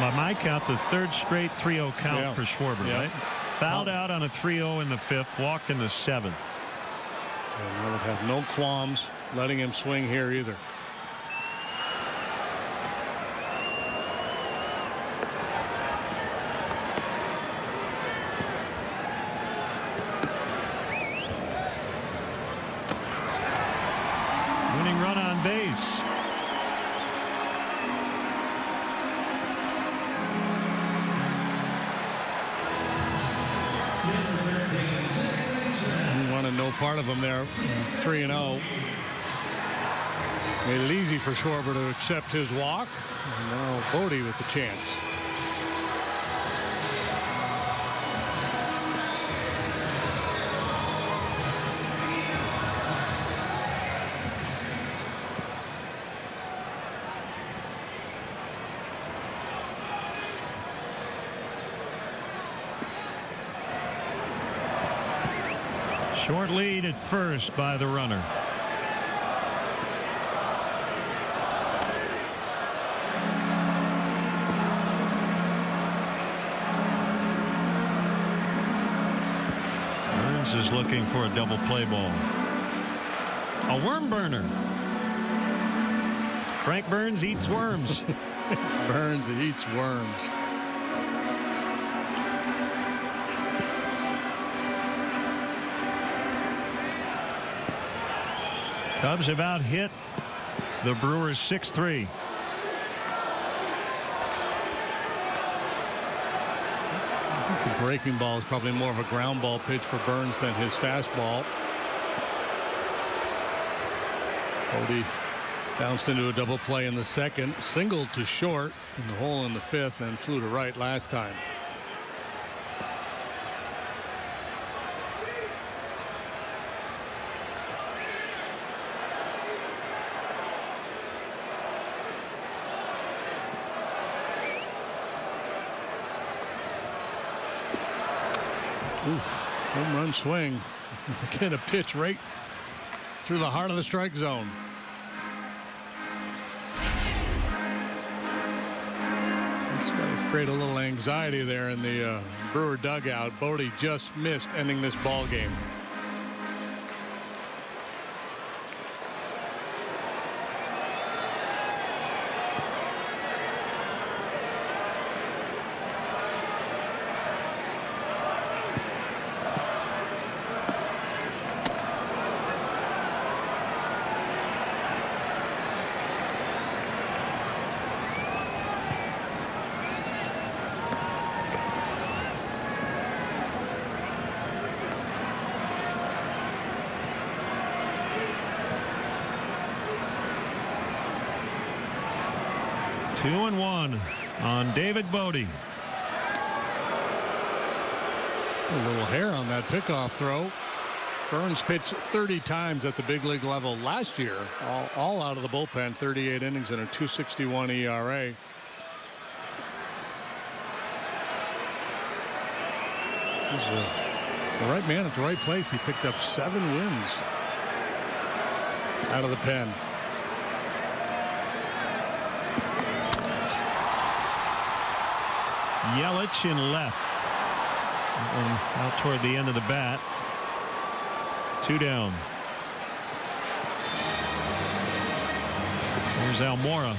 by my count, the third straight 3-0 count Yeah. for Schwarber, Yeah. right? Fouled out on a 3-0 in the fifth, walked in the seventh. And have no qualms letting him swing here either. Winning run on base. He wanted no part of him there. 3 and 0. Made it easy for Schwarber to accept his walk. And now Bote with the chance. First by the runner. Burnes is looking for a double play ball. A worm burner. Frank Burns eats worms. [LAUGHS] Burns eats worms. Cubs about hit the Brewers 6-3. The breaking ball is probably more of a ground ball pitch for Burnes than his fastball. Bote bounced into a double play in the second, singled to short in the hole in the fifth, and flew to right last time. Oof, home run swing. [LAUGHS] Get a pitch right through the heart of the strike zone. It's got to create a little anxiety there in the uh, Brewer dugout. Bote just missed ending this ball game. Two and one on David Bote. A little hair that throw. Burnes pitched 30 times at the big league level last year, all, all out of the bullpen, 38 innings and a 261 ERA. The right man at the right place. He picked up seven wins out of the pen. Yelich in left. Out toward the end of the bat. Two down. Here's Almora.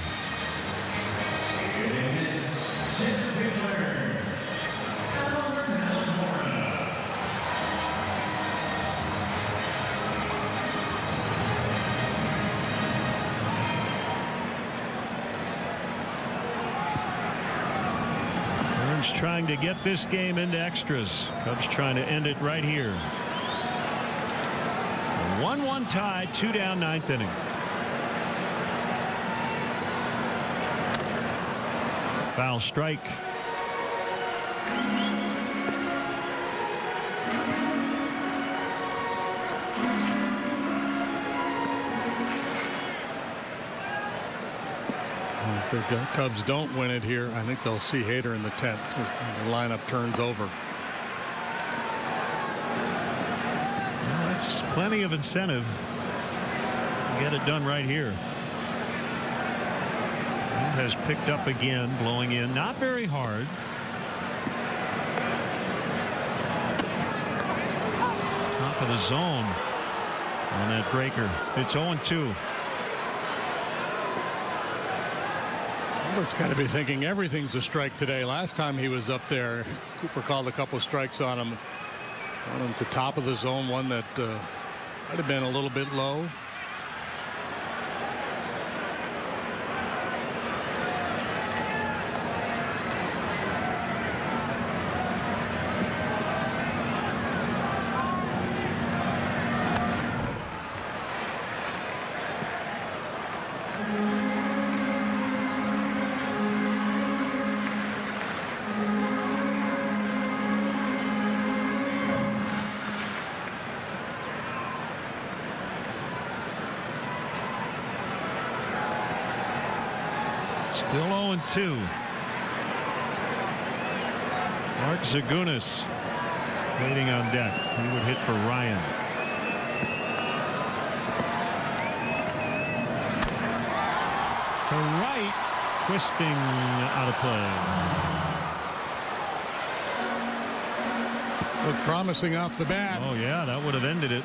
Trying to get this game into extras. Cubs trying to end it right here. 1-1 tie, two down, ninth inning. Foul strike. The Cubs don't win it here, I think they'll see Hader in the 10th. The lineup turns over. Well, that's plenty of incentive. To get it done right here. Has picked up again, blowing in, not very hard. Top of the zone. on that breaker. It's 0-2. Albert's got to be thinking everything's a strike today. Last time he was up there, Cooper called a couple strikes on him. On him to top of the zone, one that uh, might have been a little bit low. 0-2. Mark Zagunis waiting on deck. He would hit for Ryan. To right, twisting out of play. Looked promising off the bat. Oh yeah, that would have ended it.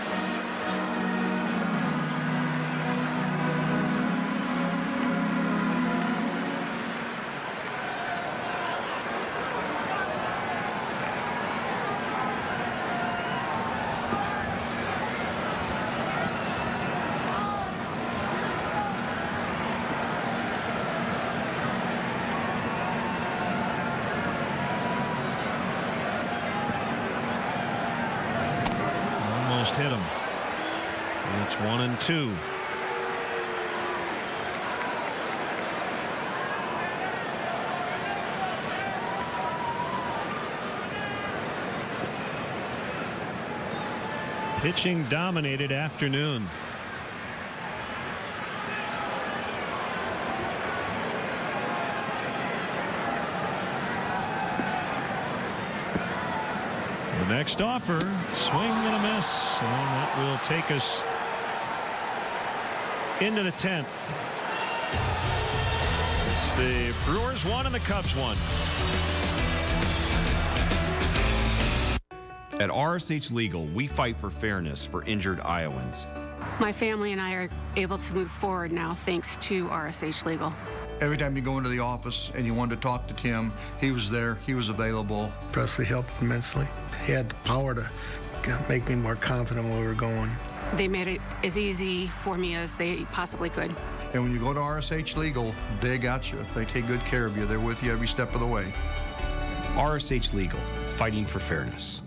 Pitching dominated afternoon. The next offer, swing and a miss, and that will take us into the 10th. It's the Brewers one and the Cubs one. At RSH Legal, we fight for fairness for injured Iowans. My family and I are able to move forward now thanks to RSH Legal. Every time you go into the office and you wanted to talk to Tim, he was there, he was available. Presley helped immensely. He had the power to make me more confident where we were going. They made it as easy for me as they possibly could. And when you go to RSH Legal, they got you. They take good care of you. They're with you every step of the way. RSH Legal, fighting for fairness.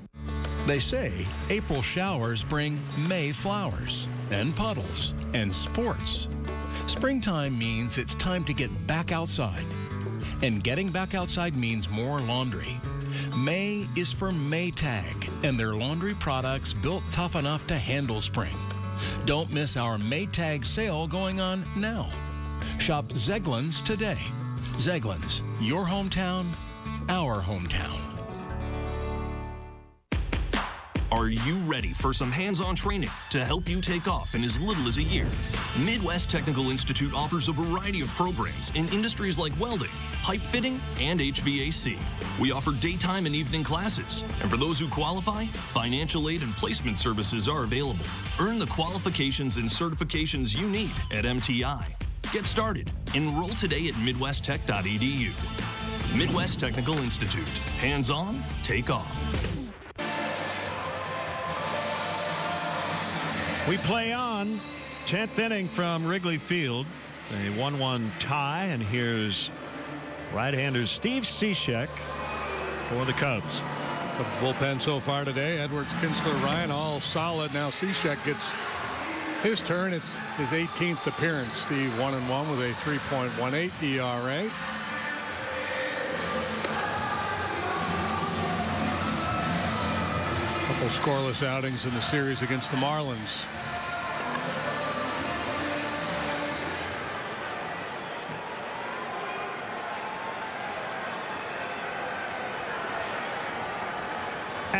They say April showers bring May flowers and puddles and sports. Springtime means it's time to get back outside. And getting back outside means more laundry. May is for Maytag and their laundry products built tough enough to handle spring. Don't miss our Maytag sale going on now. Shop Zeglin's today. Zeglin's, your hometown, our hometown. Are you ready for some hands-on training to help you take off in as little as a year? Midwest Technical Institute offers a variety of programs in industries like welding, pipe fitting, and HVAC. We offer daytime and evening classes, and for those who qualify, financial aid and placement services are available. Earn the qualifications and certifications you need at MTI. Get started. Enroll today at midwesttech.edu. Midwest Technical Institute. Hands-on, take off. We play on 10th inning from Wrigley Field. A 1-1 tie, and here's right-hander Steve Cishek for the Cubs. Cubs bullpen so far today. Edwards, Kintzler, Ryan, all solid. Now Cishek gets his turn. It's his 18th appearance. Steve one and one with a 3.18 ERA. A couple scoreless outings in the series against the Marlins.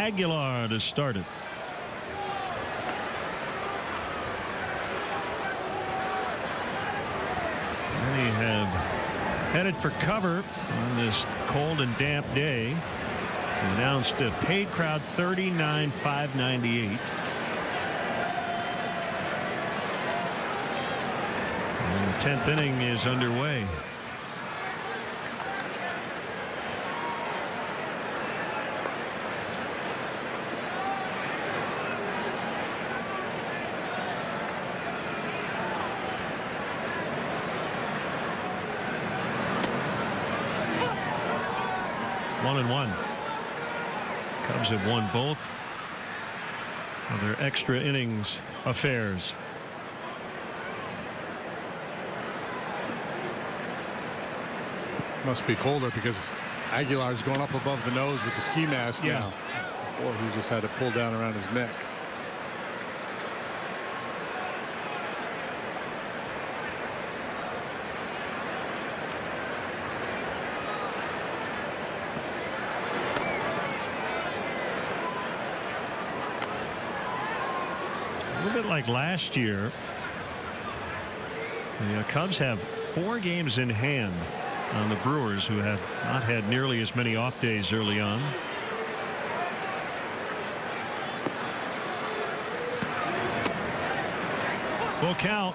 Aguilar to start it. Many have Headed for cover on this cold and damp day. Announced a paid crowd 39,598. And the 10th inning is underway. One and one. Cubs have won both of their extra innings affairs. Must be colder because Aguilar's going up above the nose with the ski mask Yeah. now. Before he just had to pull down around his neck. Like last year. The uh, Cubs have four games in hand on the Brewers who have not had nearly as many off days early on. Full count.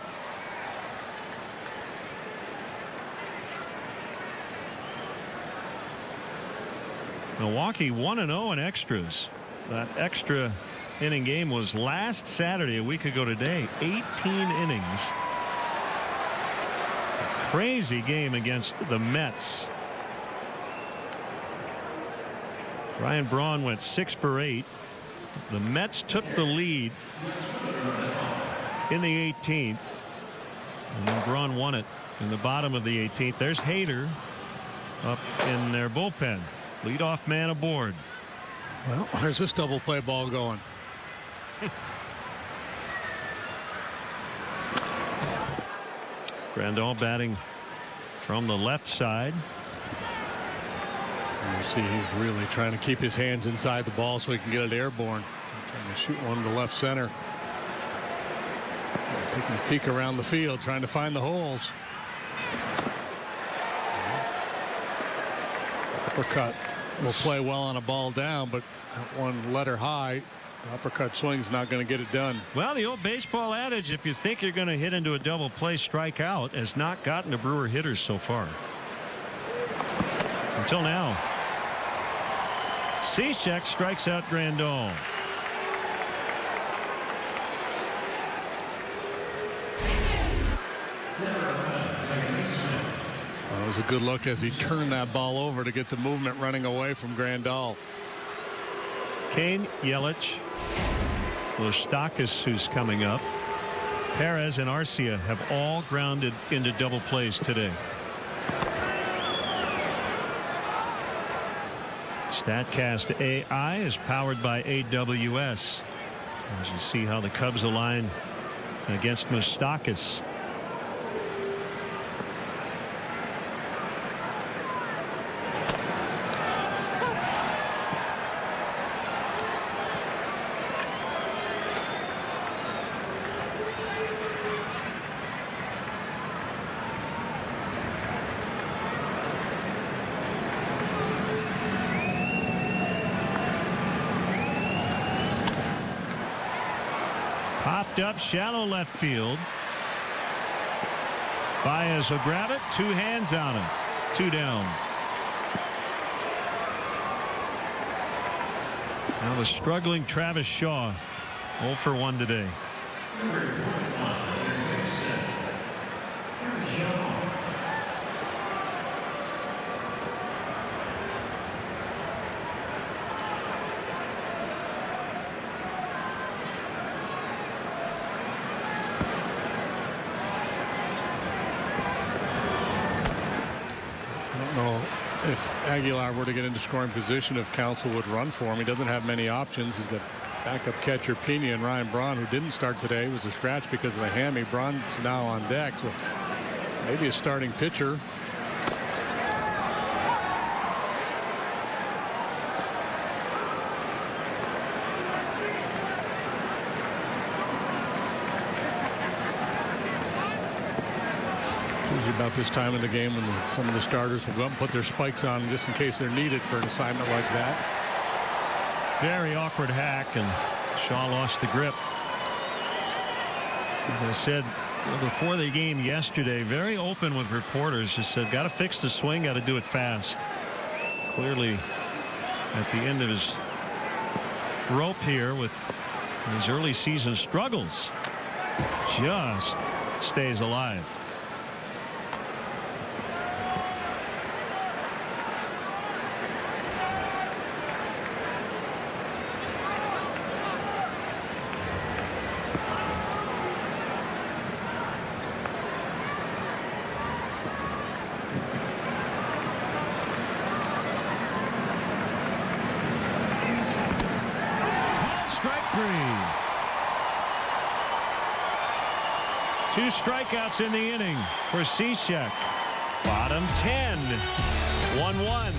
Milwaukee 1 and 0 in extras. That extra inning game was last Saturday a week ago today 18 innings. Crazy game against the Mets. Ryan Braun went six for eight. The Mets took the lead in the 18th. And then Braun won it in the bottom of the 18th. There's Hader up in their bullpen. Leadoff man aboard. Well, there's this double play ball going. [LAUGHS] Grandal batting from the left side. You see he's really trying to keep his hands inside the ball so he can get it airborne. Trying to shoot one to left center. Taking a peek around the field trying to find the holes. Uppercut will play well on a ball down but one letter high uppercut swing's not going to get it done. Well, the old baseball adage, if you think you're going to hit into a double play, strike out, has not gotten to Brewer hitters so far. Until now. Cishek strikes out Grandal. Well, it was a good look as he turned that ball over to get the movement running away from Grandal. Cain, Yelich, Moustakas, who's coming up. Perez and Arcia have all grounded into double plays today. StatCast AI is powered by AWS. As you see how the Cubs align against Moustakas. Popped up shallow left field. Baez will grab it. Two hands on him. Two down. Now the struggling Travis Shaw. 0 for 1 today. I don't know if Aguilar were to get into scoring position if Counsell would run for him. He doesn't have many options. He's got backup catcher Pena and Ryan Braun who didn't start today was a scratch because of the hammy. Braun's now on deck so maybe a starting pitcher. about this time of the game when some of the starters will go up and put their spikes on just in case they're needed for an assignment like that. Very awkward hack, and Shaw lost the grip. As I said before the game yesterday, very open with reporters. Just said, got to fix the swing, got to do it fast. Clearly, at the end of his rope here with his early season struggles, just stays alive. Two strikeouts in the inning for Cishek. Bottom 10. 1-1.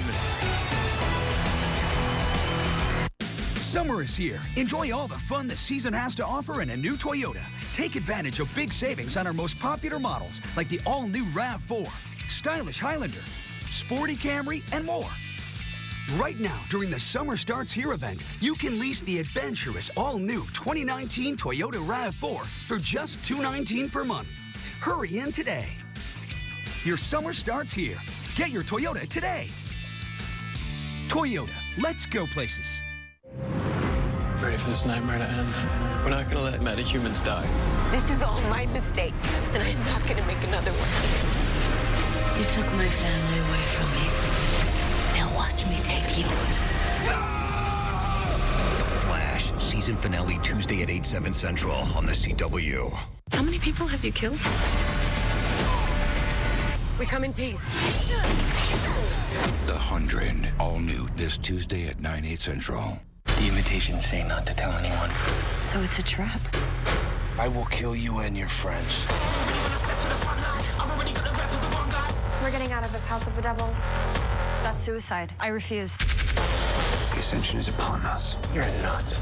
Summer is here. Enjoy all the fun the season has to offer in a new Toyota. Take advantage of big savings on our most popular models, like the all-new RAV4, stylish Highlander, sporty Camry, and more. Right now, during the Summer Starts Here event, you can lease the adventurous all-new 2019 Toyota RAV4 for just 219 per month. Hurry in today. Your summer starts here. Get your Toyota today. Toyota, let's go places. Ready for this nightmare to end? We're not gonna let metahumans die. This is all my mistake, and I'm not gonna make another one. You took my family away from me. Now watch me take yours. The Flash, season finale Tuesday at 8, 7 Central on the CW. How many people have you killed? We come in peace. The Hundred, all new this Tuesday at 9, 8 Central. The invitations say not to tell anyone. So it's a trap. I will kill you and your friends. We're getting out of this house of the devil. That's suicide. I refuse. The ascension is upon us. You're nuts.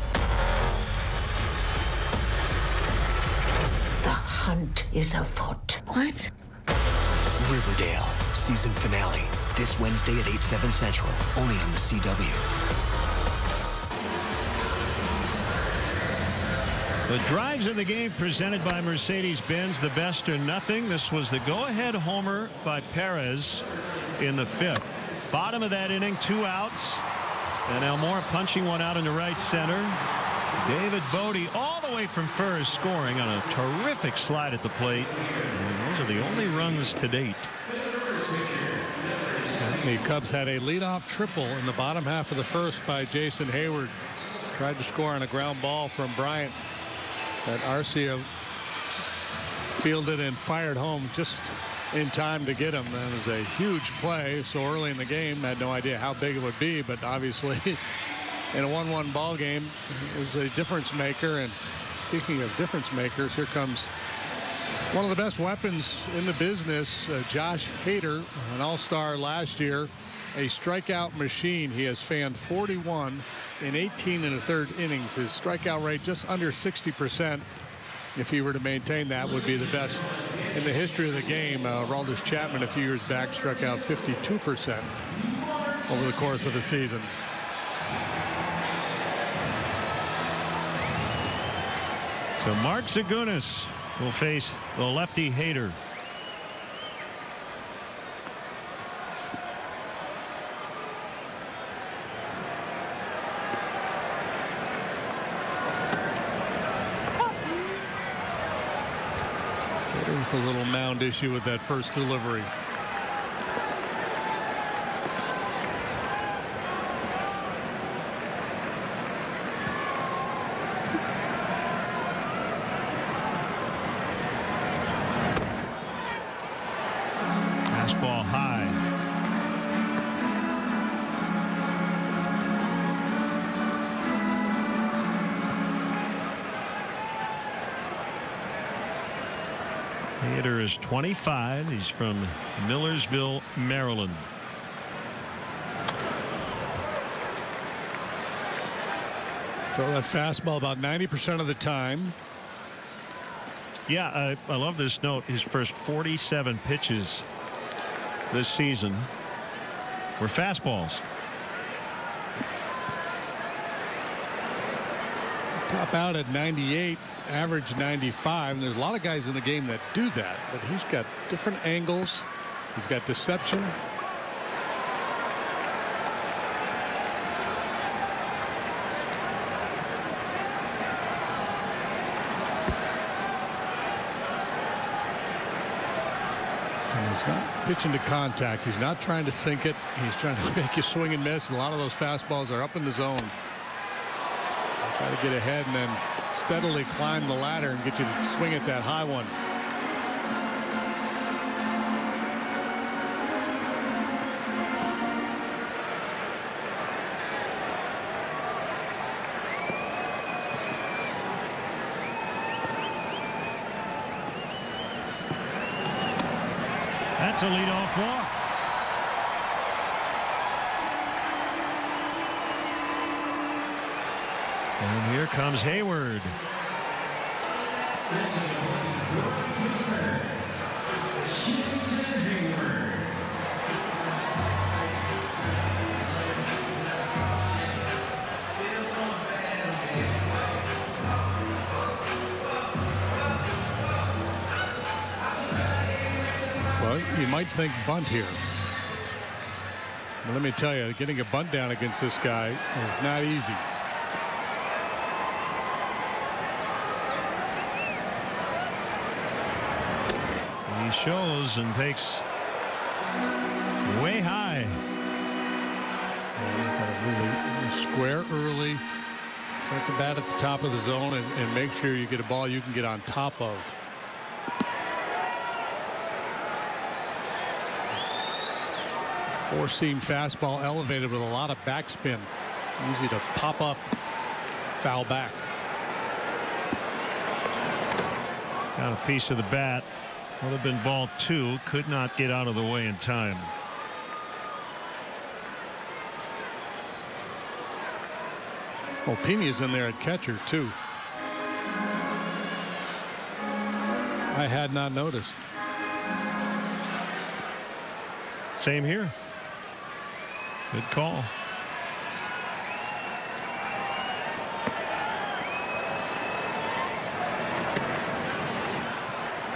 Hunt is afoot. What? Riverdale, season finale. This Wednesday at 8, 7 Central. Only on the CW. The drives in the game presented by Mercedes-Benz, the best or nothing. This was the go-ahead homer by Perez in the fifth. Bottom of that inning, two outs. And Almora punching one out into right center. David Bote all the way from first scoring on a terrific slide at the plate. And those are the only runs to date. The Cubs had a leadoff triple in the bottom half of the first by Jason Heyward. Tried to score on a ground ball from Bryant that Arcia fielded and fired home just in time to get him. That was a huge play so early in the game. Had no idea how big it would be, but obviously [LAUGHS] in a 1-1 ball game was a difference maker. And speaking of difference makers, here comes one of the best weapons in the business, uh, Josh Hader, an all-star last year, a strikeout machine. He has fanned 41 in 18 and a third innings. His strikeout rate just under 60%. If he were to maintain that, would be the best in the history of the game. Uh, Aroldis Chapman a few years back struck out 52% over the course of the season. So Mark Zagunis will face the lefty Hader. With a little mound issue with that first delivery. 25. He's from Millersville, Maryland. Throw that fastball about 90% of the time. Yeah, I, I love this note. His first 47 pitches this season were fastballs. Top out at 98, average 95. And there's a lot of guys in the game that do that, but he's got different angles. He's got deception. He's not pitching to contact. He's not trying to sink it. He's trying to [LAUGHS] make you swing and miss. And a lot of those fastballs are up in the zone. Try to get ahead and then steadily climb the ladder and get you to swing at that high one. Might think bunt here. But let me tell you, getting a bunt down against this guy is not easy. He shows and takes way high. Really square early. Set the bat at the top of the zone and, and make sure you get a ball you can get on top of. Four seam fastball elevated with a lot of backspin. Easy to pop up, foul back. Got a piece of the bat. Would have been ball two. Could not get out of the way in time. Well, Pena's in there at catcher, too. I had not noticed. Same here. Good call.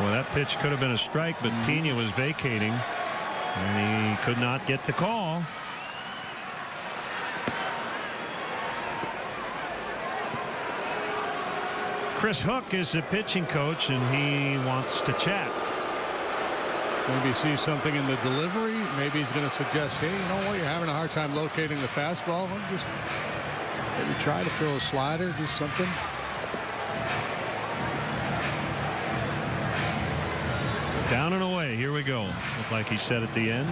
Well, that pitch could have been a strike, but mm-hmm. Pena was vacating, and he could not get the call. Chris Hook is the pitching coach, and he wants to chat. Maybe see something in the delivery. Maybe he's going to suggest, hey, you know what? You're having a hard time locating the fastball. Just maybe try to throw a slider, do something. Down and away. Here we go. Looked like he said at the end.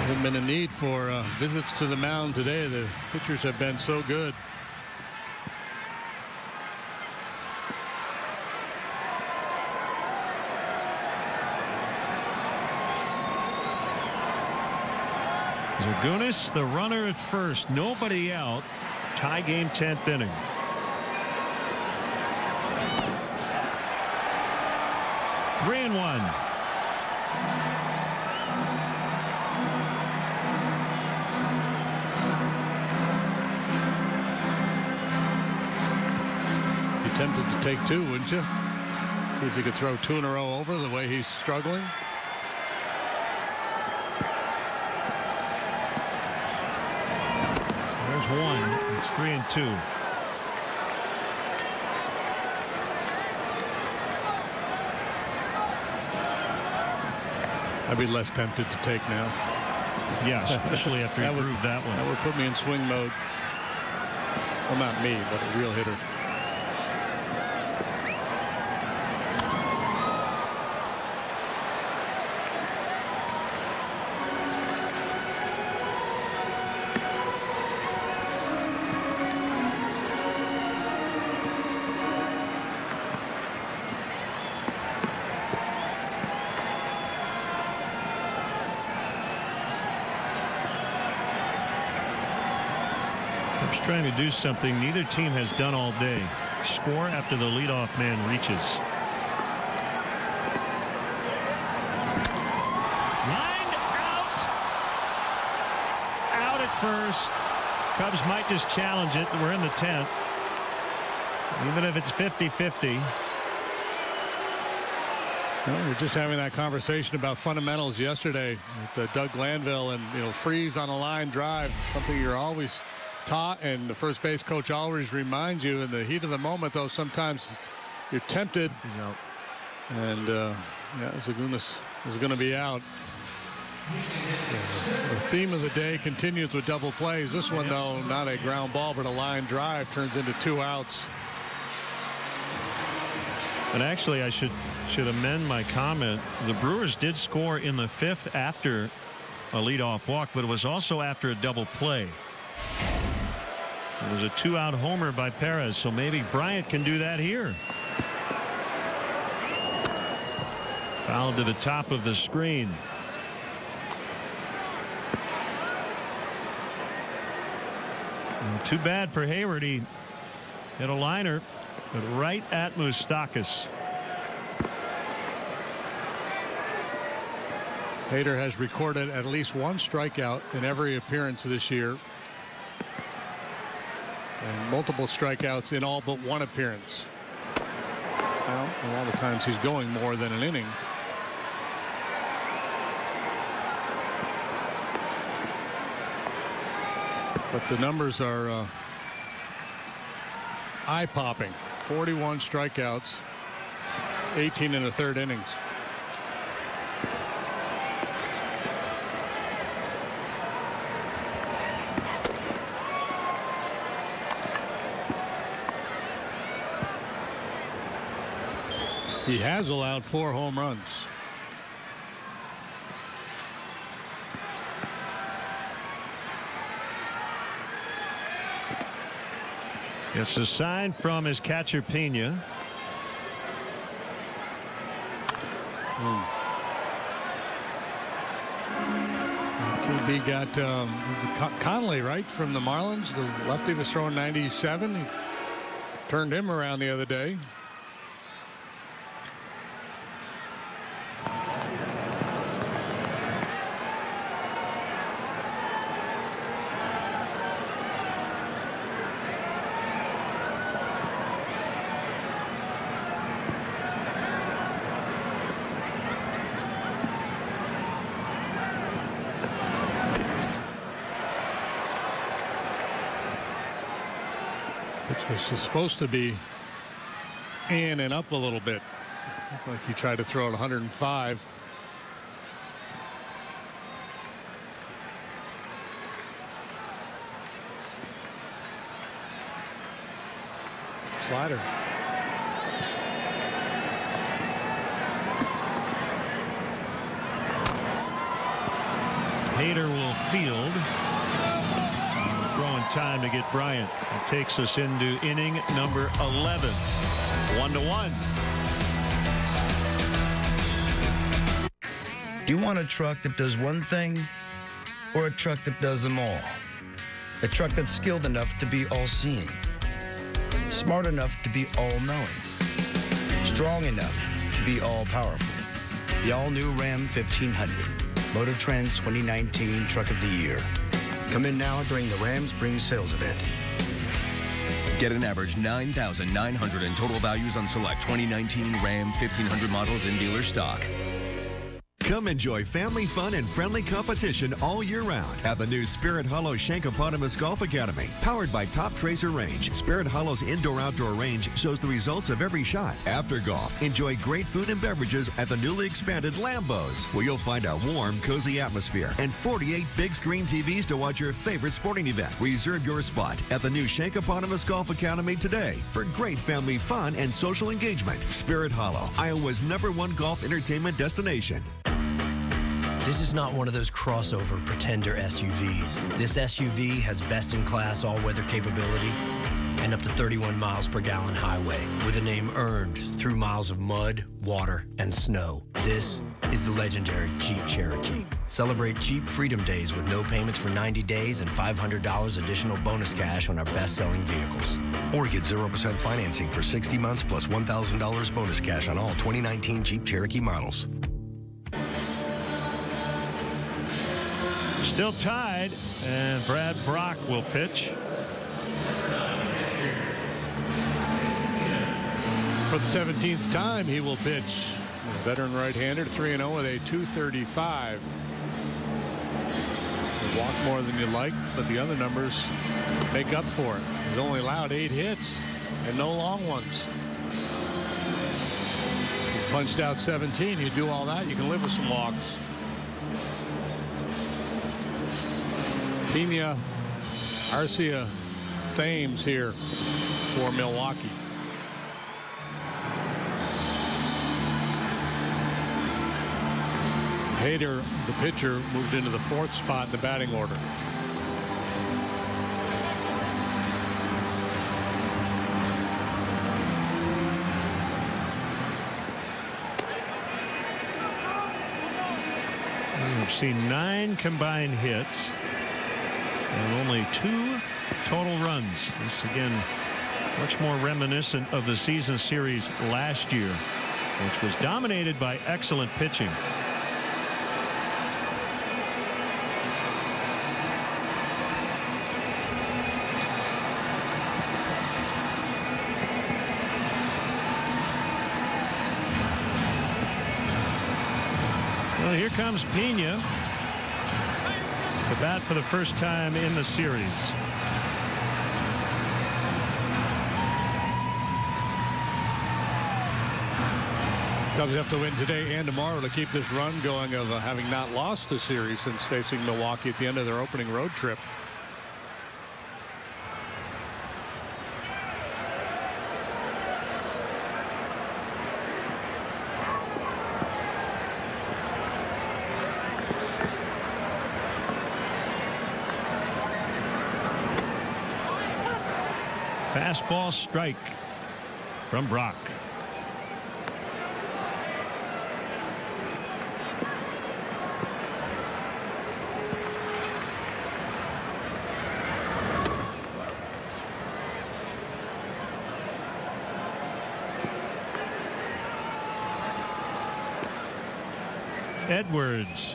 Hasn't been a need for uh, visits to the mound today. The pitchers have been so good. Zagunis, the runner at first. Nobody out. Tie game 10th inning. Three and one. Be tempted to take two, wouldn't you? See if you could throw two in a row over the way he's struggling. There's one. It's three and two. I'd be less tempted to take now. Yeah, especially after [LAUGHS] that would, that one. That would put me in swing mode. Well, not me, but a real hitter. Do something neither team has done all day. Score after the leadoff man reaches. Lined out. Out at first. Cubs might just challenge it. We're in the 10th. Even if it's 50-50. Well, we were just having that conversation about fundamentals yesterday with uh, Doug Glanville and you know freeze on a line drive something you're always taught and the first base coach always reminds you in the heat of the moment though sometimes you're tempted. And uh, yeah Zagunis is going to be out. The theme of the day continues with double plays. This one though not a ground ball but a line drive turns into two outs. And actually I should should amend my comment. The Brewers did score in the fifth after a leadoff walk, but it was also after a double play. It was a two out homer by Perez, so maybe Bryant can do that here. Foul to the top of the screen. And too bad for Heyward. He hit a liner, but right at Moustakas. Hader has recorded at least one strikeout in every appearance this year. And multiple strikeouts in all but one appearance. Well, a lot of times he's going more than an inning. But the numbers are uh, eye-popping. 41 strikeouts, 18 in the third innings. He has allowed four home runs. It's a sign from his catcher Pena. Hmm. KB got um, Connolly right from the Marlins. The lefty was throwing 97. He turned him around the other day. Was supposed to be in and up a little bit. Looked like he tried to throw at 105. Slider. Hader will field. Time to get Bryant. It takes us into inning number 11. One to one. Do you want a truck that does one thing or a truck that does them all? A truck that's skilled enough to be all seeing, smart enough to be all knowing, strong enough to be all powerful. The all new Ram 1500, Motor Trend's 2019 Truck of the Year. Come in now during the Ram Spring Sales Event. Get an average 9,900 in total values on select 2019 Ram 1500 models in dealer stock. Come enjoy family fun and friendly competition all year round at the new Spirit Hollow Shankopotamus Golf Academy. Powered by Toptracer Range, Spirit Hollow's indoor-outdoor range shows the results of every shot. After golf, enjoy great food and beverages at the newly expanded Lambos, where you'll find a warm, cozy atmosphere and 48 big screen TVs to watch your favorite sporting event. Reserve your spot at the new Shankopotamus Golf Academy today for great family fun and social engagement. Spirit Hollow, Iowa's number one golf entertainment destination. This is not one of those crossover pretender SUVs. This SUV has best-in-class all-weather capability and up to 31 miles per gallon highway, with a name earned through miles of mud, water, and snow. This is the legendary Jeep Cherokee. Celebrate Jeep Freedom Days with no payments for 90 days and $500 additional bonus cash on our best-selling vehicles. Or get 0% financing for 60 months plus $1,000 bonus cash on all 2019 Jeep Cherokee models. Still tied, and Brad Brach will pitch. For the 17th time, he will pitch. Veteran right-hander, 3-0 with a 235. He walked more than you like, but the other numbers make up for it. He's only allowed eight hits and no long ones. He's punched out 17. You do all that, you can live with some walks. Pena Arcia Thames here for Milwaukee. Hader, the pitcher, moved into the fourth spot in the batting order. We've seen nine combined hits and only two total runs. This again much more reminiscent of the season series last year which was dominated by excellent pitching. Well, here comes Pena. Bat for the first time in the series. Cubs have to win today and tomorrow to keep this run going of uh, having not lost a series since facing Milwaukee at the end of their opening road trip. Fastball strike from Brach. Edwards,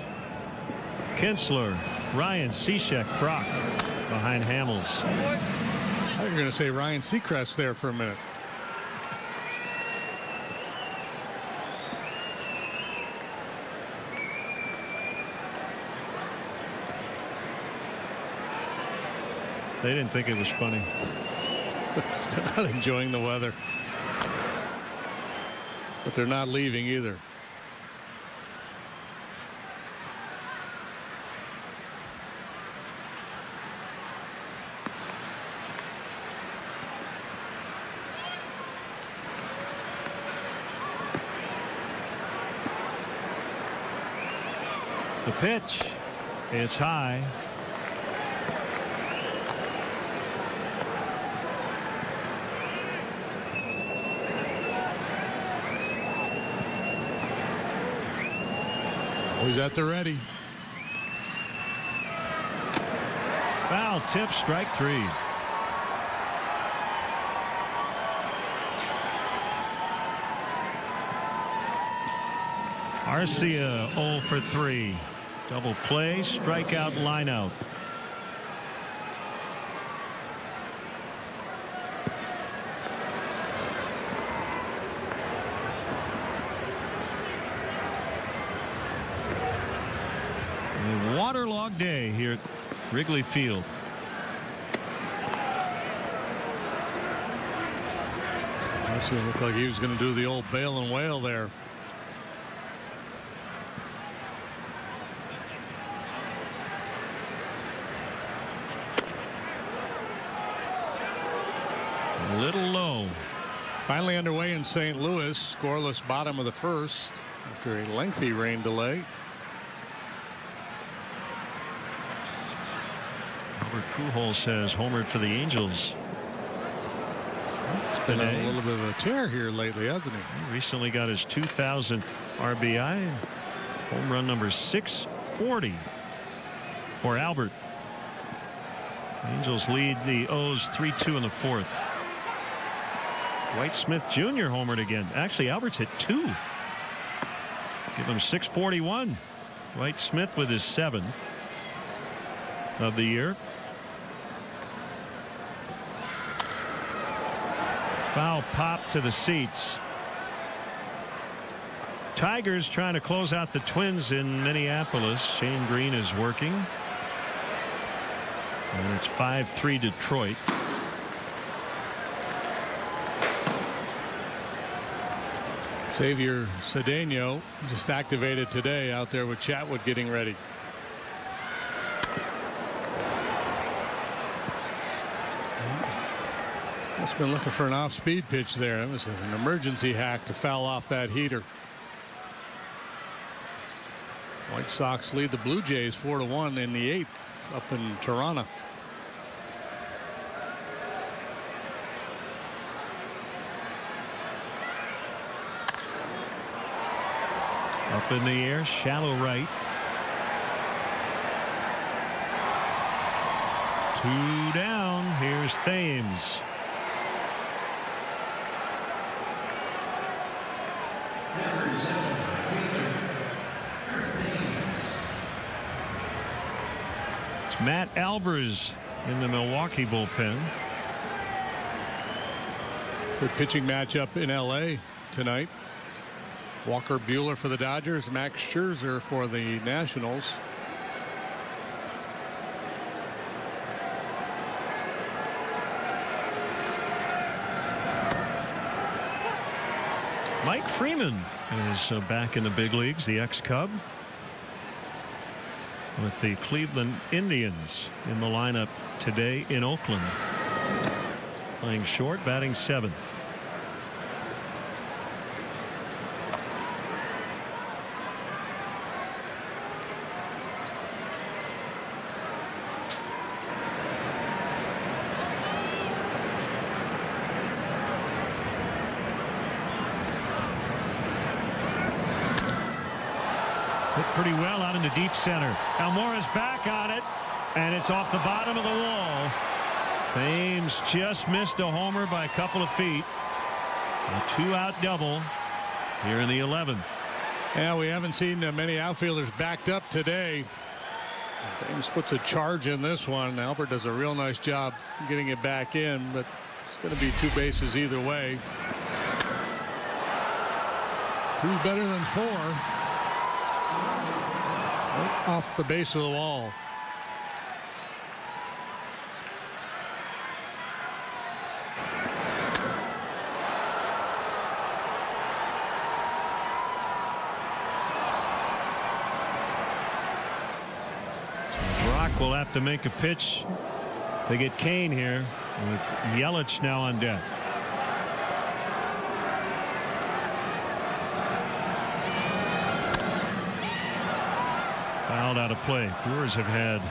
Kintzler, Ryan, Cishek, Brach behind Hamels. I thought you were going to say Ryan Seacrest there for a minute. They didn't think it was funny. [LAUGHS] not enjoying the weather. But they're not leaving either. Pitch. It's high. He's at the ready. Foul tip strike three. Arcia 0 for 3. Double play, strikeout, line out. A waterlogged day here at Wrigley Field. Actually, looked like he was going to do the old bail and wail there. A little low. Finally underway in St. Louis. Scoreless bottom of the first after a lengthy rain delay. Albert Pujols has homered for the Angels It's been a little bit of a tear here lately, hasn't he? He recently got his 2000th RBI. Home run number 640 for Albert. Angels lead the O's 3-2 in the fourth. Dwight Smith Jr. homered again. Actually, Albert's hit two. Give him 641. Dwight Smith with his seventh of the year. Foul pop to the seats. Tigers trying to close out the Twins in Minneapolis. Shane Greene is working. And it's 5-3 Detroit. Xavier Cedeno just activated today out there with Chatwood getting ready. It's been looking for an off-speed pitch there. It was an emergency hack to foul off that heater. White Sox lead the Blue Jays four to one in the eighth up in Toronto. Up in the air, shallow right. Two down. Here's Thames. It's Matt Albers in the Milwaukee bullpen. Good pitching matchup in L.A. tonight. Walker Buehler for the Dodgers, Max Scherzer for the Nationals. Mike Freeman is uh, back in the big leagues, the ex-Cub. With the Cleveland Indians in the lineup today in Oakland. Playing short, batting seventh. Pretty well out into deep center. Almora's back on it, and it's off the bottom of the wall. Thames just missed a homer by a couple of feet. A two-out double here in the 11th. Yeah, we haven't seen uh, many outfielders backed up today. Thames puts a charge in this one. Albert does a real nice job getting it back in, but it's going to be two bases either way. Who's better than four? Off the base of the wall. Brach will have to make a pitch. They get Cain here with Yelich now on deck. Fouled out of play. Brewers have had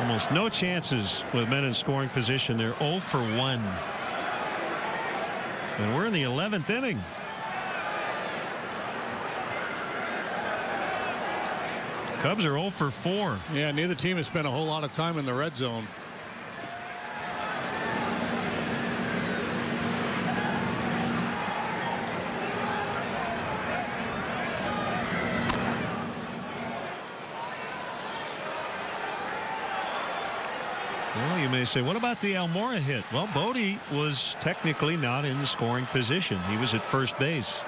almost no chances with men in scoring position. They're 0 for 1. And we're in the 11th inning. Cubs are 0 for 4. Yeah, neither team has spent a whole lot of time in the red zone. Well, you may say, what about the Almora hit? Well, Bote was technically not in the scoring position. He was at first base.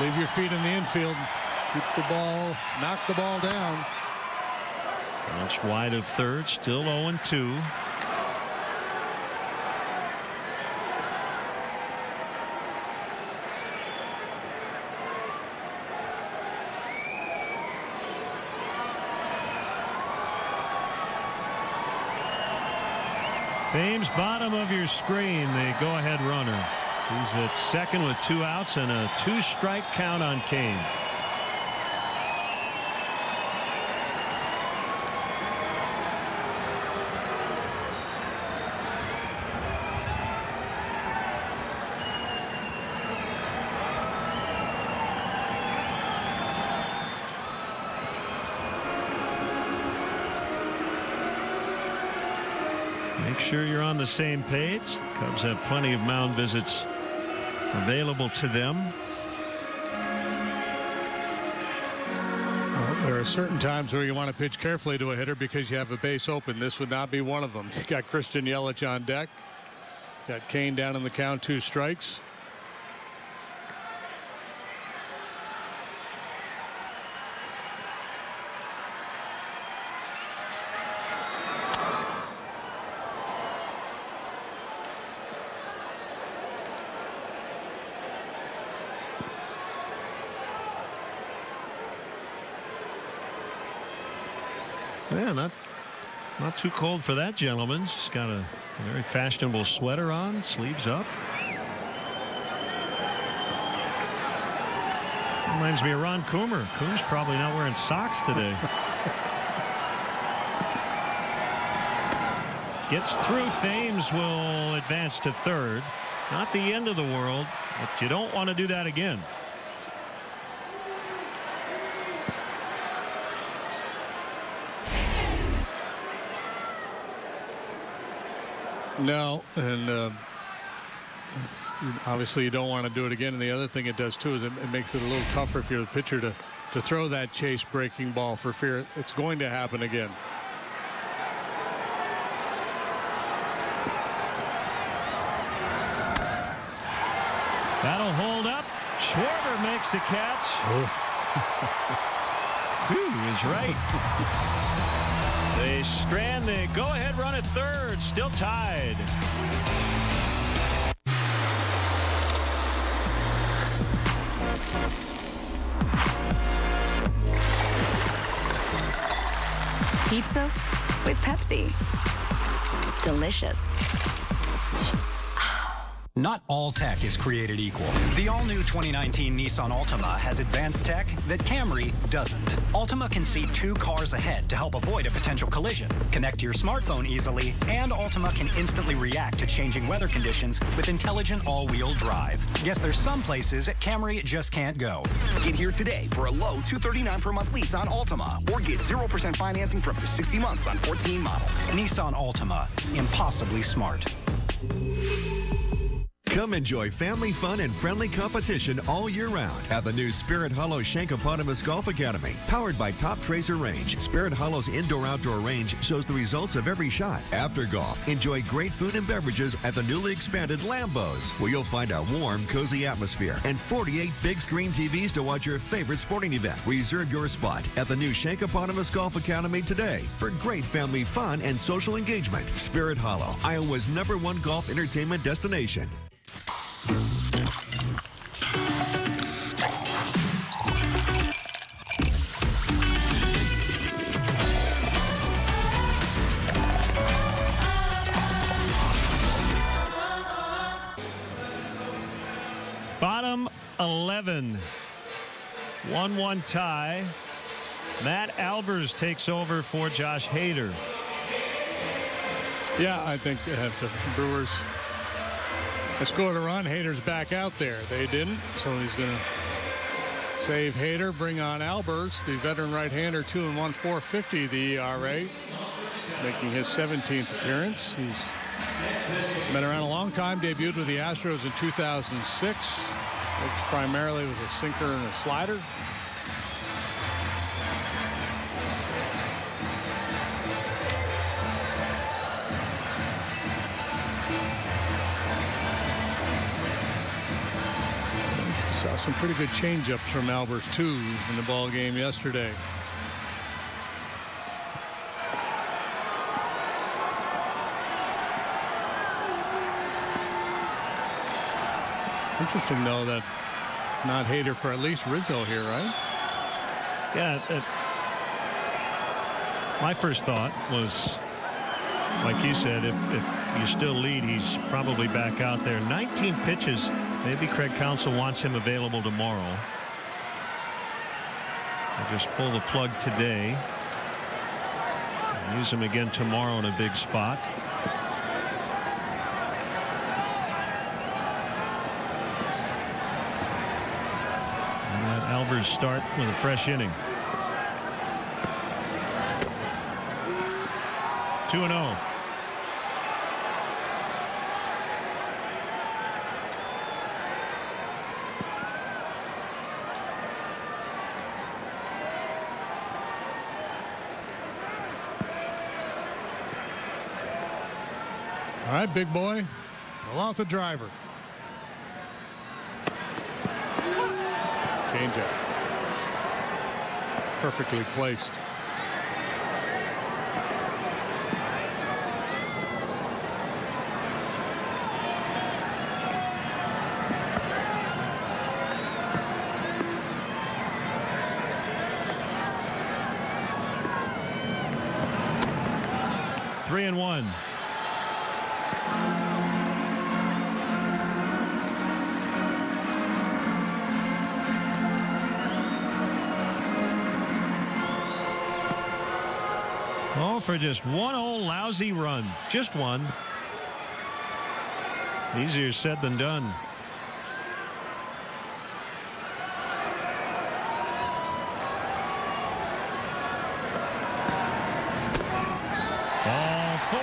Leave your feet in the infield. Keep the ball, knock the ball down. That's wide of third, still 0 Thames, bottom of your screen, the go-ahead runner. He's at second with two outs and a two-strike count on Cain. The same page. The Cubs have plenty of mound visits available to them. Well, there are certain times where you want to pitch carefully to a hitter because you have a base open. This would not be one of them. [LAUGHS] You got Christian Yelich on deck. Got Cain down in the count, two strikes. Yeah, not not too cold for that gentleman. He's got a, a very fashionable sweater on, sleeves up. Reminds me of Ron Coomer. Coomer's probably not wearing socks today. [LAUGHS] Gets through. Thames will advance to third. Not the end of the world, but you don't want to do that again. No, and uh, obviously you don't want to do it again. And the other thing it does too is it, it makes it a little tougher if you're the pitcher to to throw that chase breaking ball for fear it's going to happen again. That'll hold up. Schwarber makes a catch. Who [LAUGHS] is right. [LAUGHS] They strand the go-ahead run at third. Still tied. Pizza with Pepsi. Delicious. Not all tech is created equal. The all-new 2019 Nissan Altima has advanced tech that Camry doesn't. Altima can see two cars ahead to help avoid a potential collision, connect to your smartphone easily, and Altima can instantly react to changing weather conditions with intelligent all-wheel drive. Guess there's some places Camry just can't go. Get here today for a low 239 per month lease on Altima or get 0% financing for up to 60 months on 14 models. Nissan Altima. Impossibly smart. Come enjoy family fun and friendly competition all year round at the new Spirit Hollow Shankopotamus Golf Academy. Powered by Toptracer Range, Spirit Hollow's indoor-outdoor range shows the results of every shot. After golf, enjoy great food and beverages at the newly expanded Lambos, where you'll find a warm, cozy atmosphere and 48 big screen TVs to watch your favorite sporting event. Reserve your spot at the new Shankopotamus Golf Academy today for great family fun and social engagement. Spirit Hollow, Iowa's number one golf entertainment destination. Bottom 11. 1-1 tie. Matt Albers takes over for Josh Hader. Yeah, I think if the Brewers scored a run, Hader's back out there. They didn't, so he's going to save Hader, bring on Albers, the veteran right-hander, 2 and 1, 450 the ERA, making his 17th appearance. He's been around a long time, debuted with the Astros in 2006, primarily with a sinker and a slider. Saw some pretty good changeups from Albers too in the ball game yesterday. Interesting though that it's not Hader for at least Rizzo here, right? Yeah. My first thought was like you said, if, if you still lead, he's probably back out there. 19 pitches. Maybe Craig Counsell wants him available tomorrow. I'll just pull the plug today. Use him again tomorrow in a big spot. Albers start with a fresh inning. 2 0. All right, big boy. The driver. Change up. Perfectly placed. For just one old lousy run. Just one. Easier said than done. Four.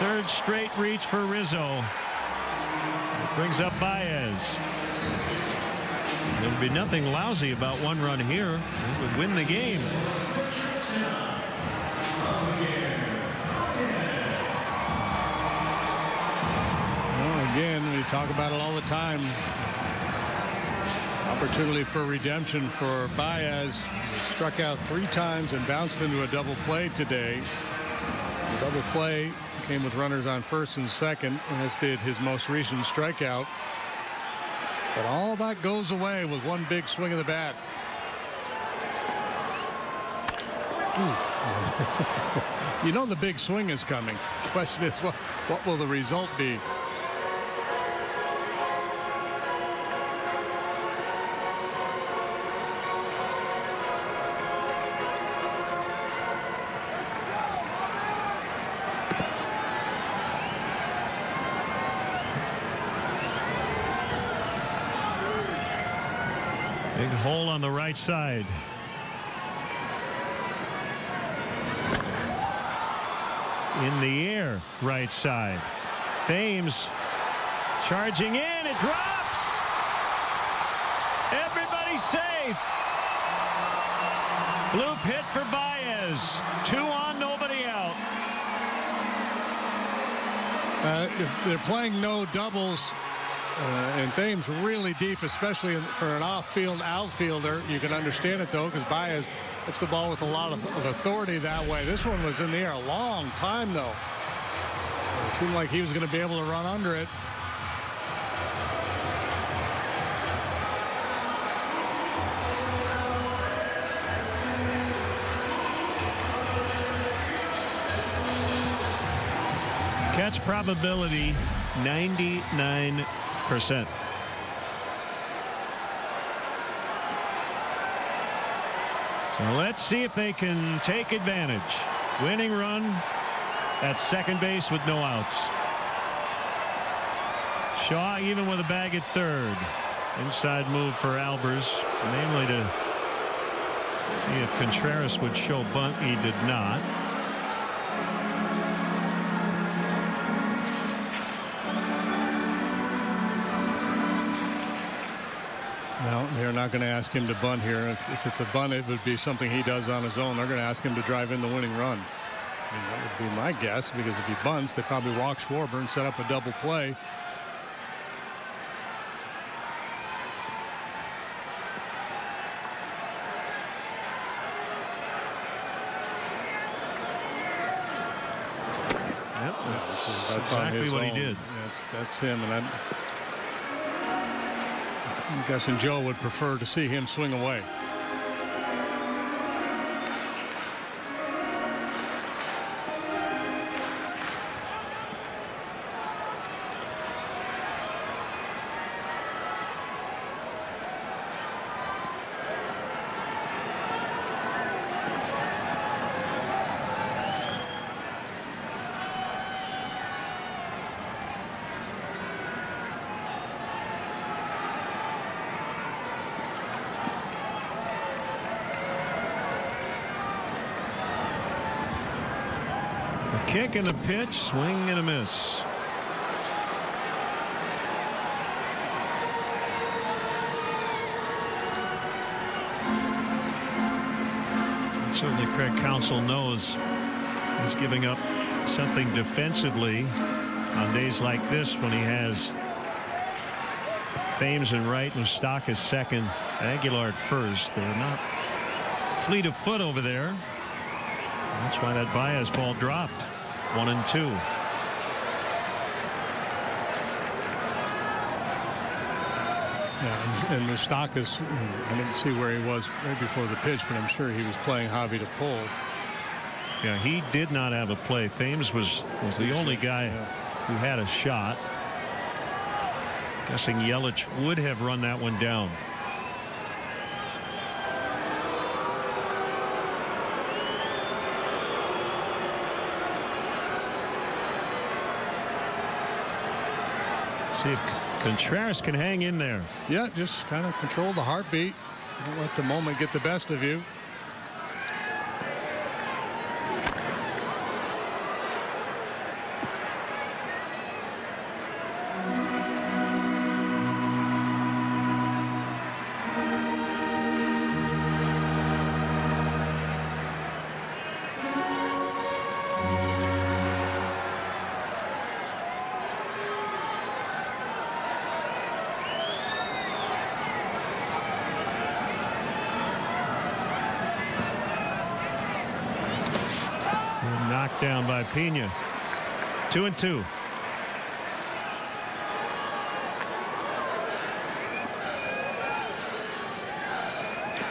Third straight reach for Rizzo. Brings up Baez. There'd be nothing lousy about one run here. It would win the game. Well, again, we talk about it all the time. Opportunity for redemption for Baez. Struck out three times and bounced into a double play today. The double play came with runners on first and second, as did his most recent strikeout. But all that goes away with one big swing of the bat. [LAUGHS] you know the big swing is coming. Question is, what, what will the result be? Big hole on the right side. In the air, right side. Thames charging in. It drops. Everybody safe. Blue pit for Baez. Two on, nobody out. Uh, they're playing no doubles. Uh, and Thames really deep, especially for an off-field outfielder. You can understand it, though, because Baez hits the ball with a lot of, of, authority that way. This one was in the air a long time, though. It seemed like he was going to be able to run under it. Catch probability 99 percent. So let's see if they can take advantage. Winning run at second base with no outs. Shaw even with a bag at third. Inside move for Albers, namely to see if Contreras would show bunt. He did not. Not going to ask him to bunt here. If, if, it's a bunt, it would be something he does on his own. They're going to ask him to drive in the winning run. I mean, that would be my guess because if he bunts, they probably walk Schwarber and set up a double play. Yep, that's, that's exactly what own. he did. That's, that's him. And I'm, I'm guessing Joe would prefer to see him swing away. And the pitch, swing and a miss. Certainly Craig Counsell knows he's giving up something defensively on days like this when he has Thames and right, is second, Aguilar at first. They're not fleet of foot over there. That's why that Baez ball dropped. One and two. Yeah, and, and Moustakas, mm, I didn't see where he was right before the pitch, but I'm sure he was playing Javi to pull. Yeah, he did not have a play. Thames was was the only guy who had a shot. Guessing Yelich would have run that one down. See if Contreras can hang in there. Yeah, just kind of control the heartbeat. Don't let the moment get the best of you. Two and two.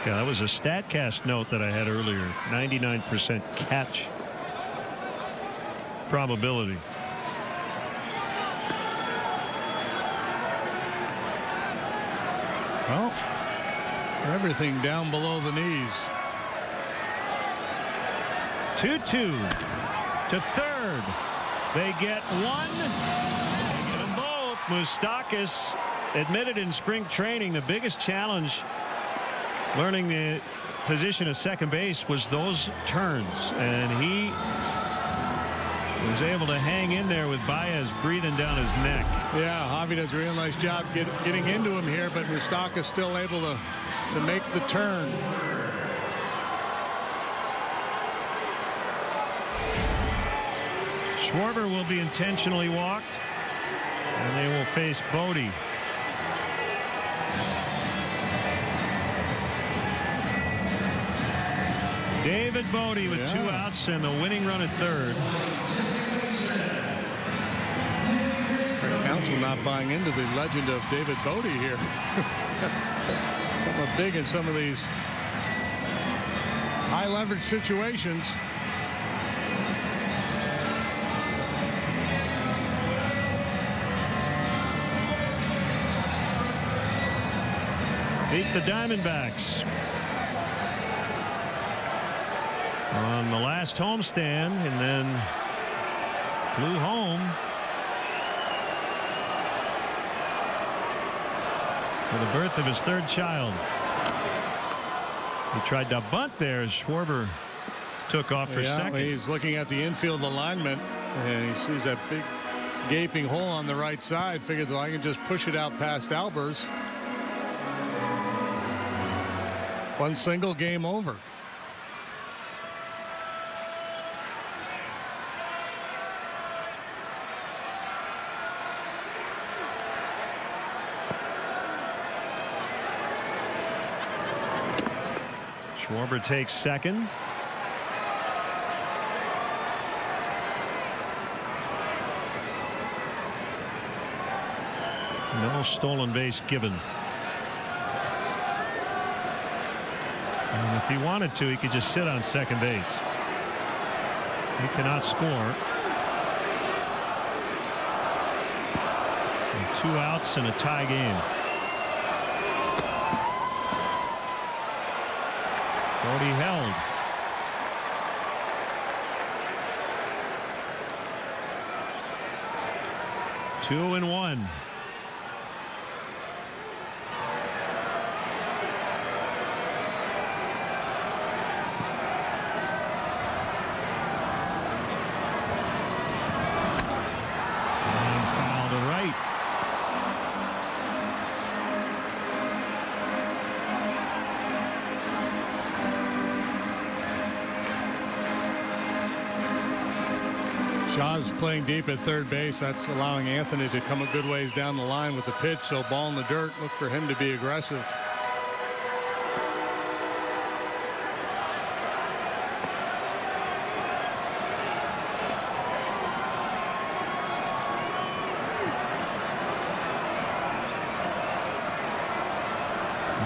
Yeah, that was a StatCast note that I had earlier. 99% catch probability. Well, everything down below the knees. 2-2 to third. They get one. They get them both. Moustakas admitted in spring training the biggest challenge learning the position of second base was those turns. And he was able to hang in there with Baez breathing down his neck. Yeah, Javi does a real nice job get, getting into him here, but Moustakas still able to, to make the turn. Schwarber will be intentionally walked. And they will face Bote. David Bote with Yeah. two outs and the winning run at third. Counsell not buying into the legend of David Bote here. [LAUGHS] Something big in some of these high leverage situations. Beat the Diamondbacks. On the last homestand and then flew home. For the birth of his third child. He tried to bunt there as Schwarber took off for yeah, second. He's looking at the infield alignment and he sees that big gaping hole on the right side. Figures, well, I can just push it out past Albers. One single game over. Schwarber takes second. No stolen base given. And if he wanted to, he could just sit on second base. He cannot score. And two outs in a tie game. Bote held. Two and one. Shaw's playing deep at third base. That's allowing Anthony to come a good ways down the line with the pitch. So ball in the dirt. Look for him to be aggressive.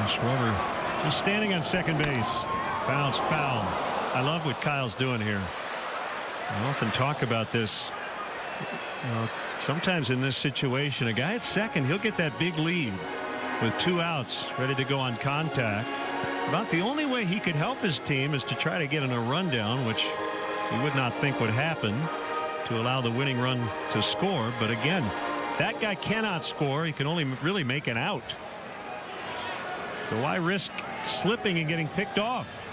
Schwarber just standing on second base. Bounce foul. I love what Kyle's doing here. I often talk about this. You know, sometimes in this situation, a guy at second, he'll get that big lead with two outs ready to go on contact. About the only way he could help his team is to try to get in a rundown, which he would not think would happen to allow the winning run to score. But again, that guy cannot score. He can only really make an out. So why risk slipping and getting picked off?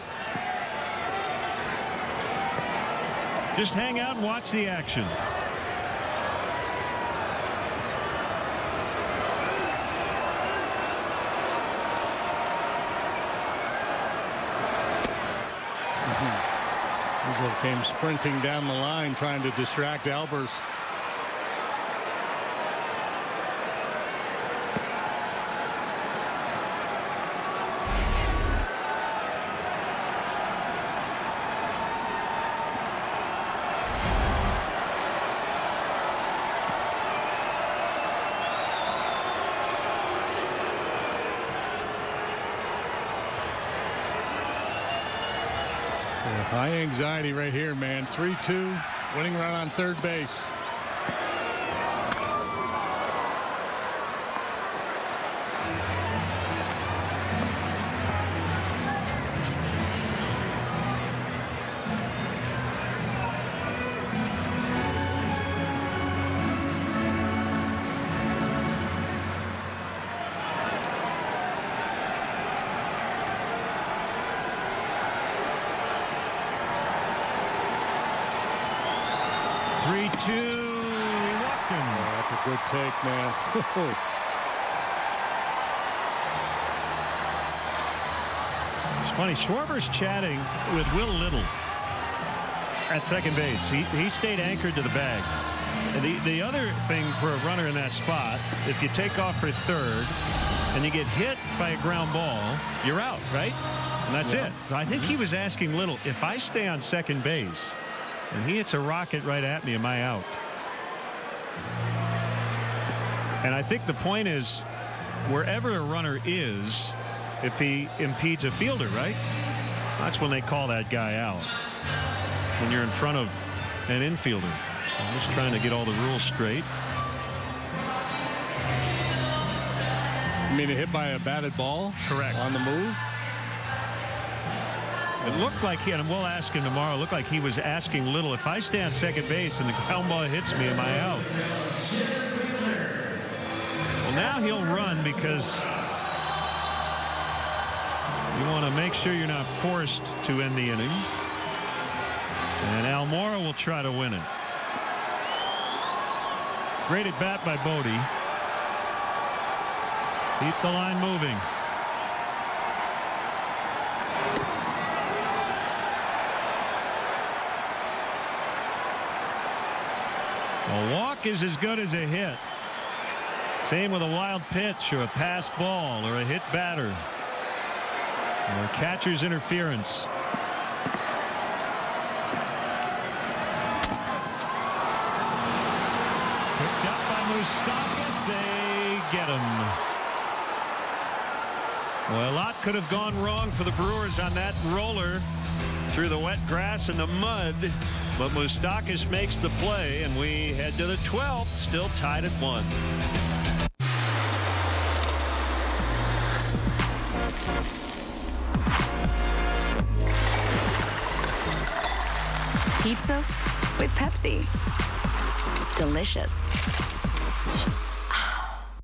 Just hang out and watch the action. Mm-hmm. Rizzo came sprinting down the line trying to distract Albers. Anxiety right here, man. 3-2, winning run on third base. Schwarber's chatting with Will Little at second base. He he stayed anchored to the bag. And the the other thing for a runner in that spot, if you take off for third and you get hit by a ground ball, you're out, right? And that's Yeah. it. So I think he mm-hmm. was asking Little, if I stay on second base and he hits a rocket right at me, am I out? And I think the point is, wherever a runner is, if he impedes a fielder, right? That's when they call that guy out. When you're in front of an infielder. So I'm just trying to get all the rules straight. You mean a hit by a batted ball? Correct. On the move? It looked like he, and we'll ask him tomorrow, it looked like he was asking Little, if I stay on second base and the ground ball hits me, am I out? Well, now he'll run because you want to make sure you're not forced to end the inning. And Almora will try to win it. Great at bat by Bote. Keep the line moving. A walk is as good as a hit. Same with a wild pitch or a pass ball or a hit batter catcher's interference. Picked up by Moustakas. They get him. Well, a lot could have gone wrong for the Brewers on that roller through the wet grass and the mud. But Moustakas makes the play, and we head to the 12th, still tied at one. Pepsi. Delicious.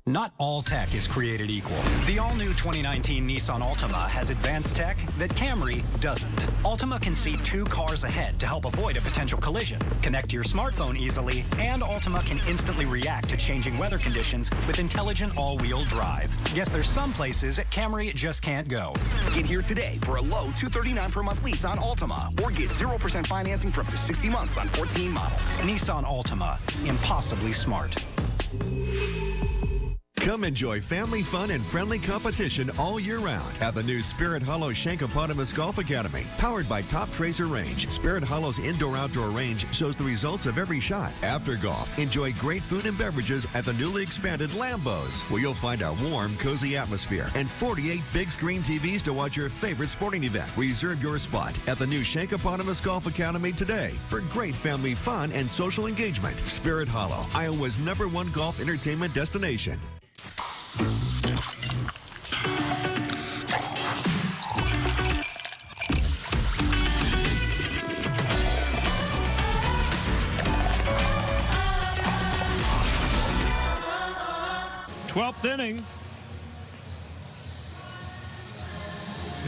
Not all tech is created equal. The all-new 2019 Nissan Altima has advanced tech that Camry doesn't. Altima can see two cars ahead to help avoid a potential collision, connect your smartphone easily, and Altima can instantly react to changing weather conditions with intelligent all-wheel drive. Guess there's some places Camry just can't go. Get here today for a low 239 per month lease on Altima or get 0% financing for up to 60 months on 14 models. Nissan Altima, impossibly smart. Come enjoy family fun and friendly competition all year round at the new Spirit Hollow Shankopotamus Golf Academy. Powered by Toptracer Range, Spirit Hollow's indoor-outdoor range shows the results of every shot. After golf, enjoy great food and beverages at the newly expanded Lambos, where you'll find a warm, cozy atmosphere and 48 big screen TVs to watch your favorite sporting event. Reserve your spot at the new Shankopotamus Golf Academy today for great family fun and social engagement. Spirit Hollow, Iowa's number one golf entertainment destination. Twelfth inning.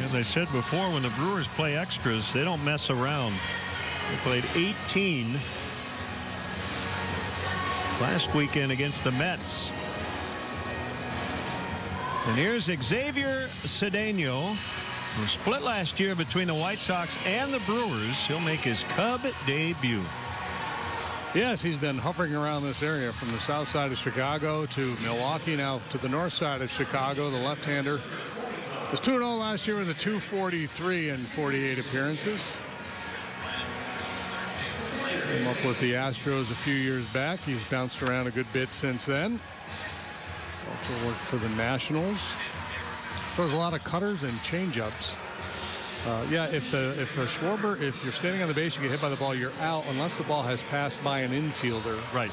As I said before, when the Brewers play extras, they don't mess around. They played 18 last weekend against the Mets. And here's Xavier Cedeno, who split last year between the White Sox and the Brewers. He'll make his Cub debut. Yes, he's been hovering around this area from the south side of Chicago to Milwaukee, now to the north side of Chicago, the left-hander. Was 2-0 last year with a 243 and 48 appearances. Came up with the Astros a few years back. He's bounced around a good bit since then. Also worked for the Nationals. Throws a lot of cutters and changeups. Uh, yeah, if the if a Schwarber, if you're standing on the base, you get hit by the ball, you're out unless the ball has passed by an infielder. Right.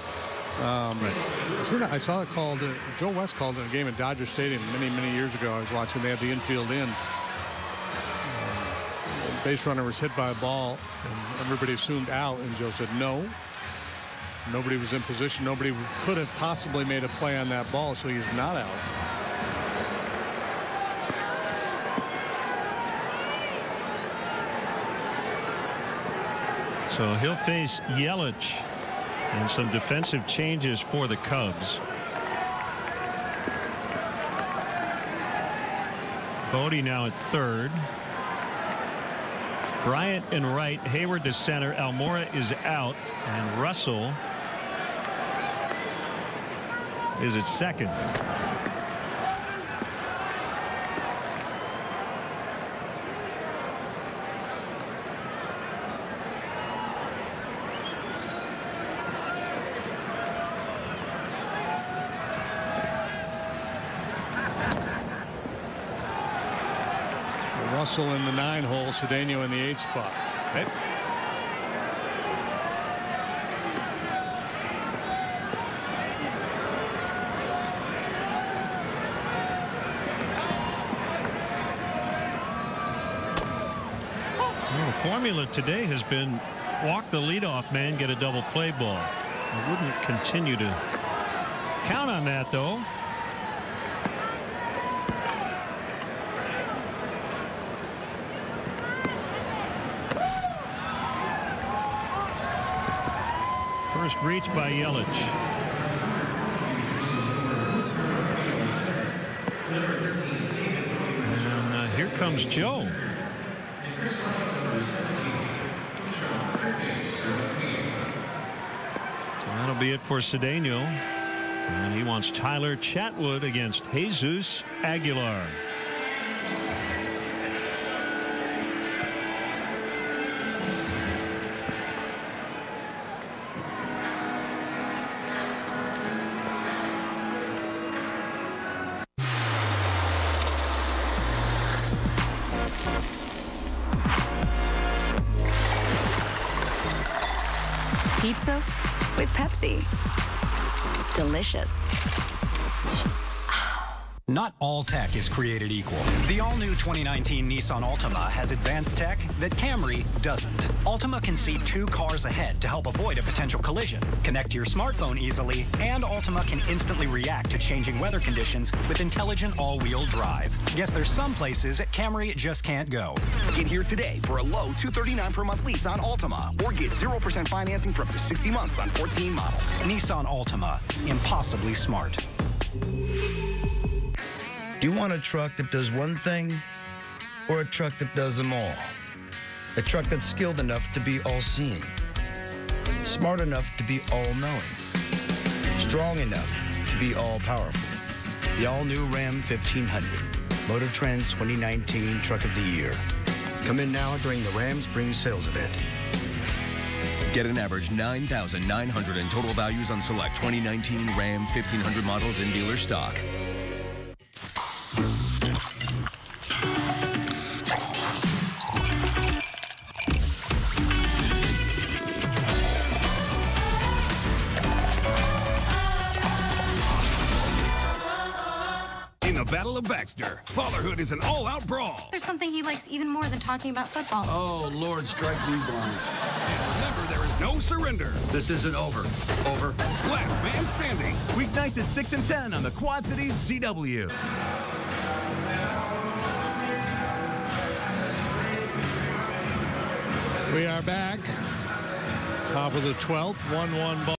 Um, right. I saw it called. Uh, Joe West called it in a game at Dodger Stadium many many years ago. I was watching. They had the infield in. Uh, base runner was hit by a ball, and everybody assumed out, and Joe said no. Nobody was in position. Nobody could have possibly made a play on that ball, so he's not out. So he'll face Yelich and some defensive changes for the Cubs. Bote now at third. Bryant in right, Heyward to center, Almora is out, and Russell is at second. Russell in the nine hole, Cedeno in the eight spot. Okay. Well, the formula today has been walk the leadoff man, get a double play ball. I wouldn't continue to count on that, though. First reach by Yelich. And uh, here comes Joe. Be it for Cedeno. And he wants Tyler Chatwood against Jesus Aguilar. All tech is created equal. The all-new 2019 Nissan Altima has advanced tech that Camry doesn't. Altima can see two cars ahead to help avoid a potential collision, connect to your smartphone easily, and Altima can instantly react to changing weather conditions with intelligent all-wheel drive. Guess there's some places Camry just can't go. Get here today for a low 239 per month lease on Altima or get 0% financing for up to 60 months on 14 models. Nissan Altima, impossibly smart. Do you want a truck that does one thing or a truck that does them all? A truck that's skilled enough to be all seeing, smart enough to be all knowing, strong enough to be all powerful. The all new Ram 1500, Motor Trend's 2019 Truck of the Year. Come in now during the Ram Spring Sales Event. Get an average 9,900 in total values on select 2019 Ram 1500 models in dealer stock. Fatherhood is an all-out brawl. There's something he likes even more than talking about football. Oh, Lord, strike me blind. And remember, there is no surrender. This isn't over. Over. Last man standing. Weeknights at 6 and 10 on the Quad Cities CW. We are back. Top of the 12th, 1 1 ball.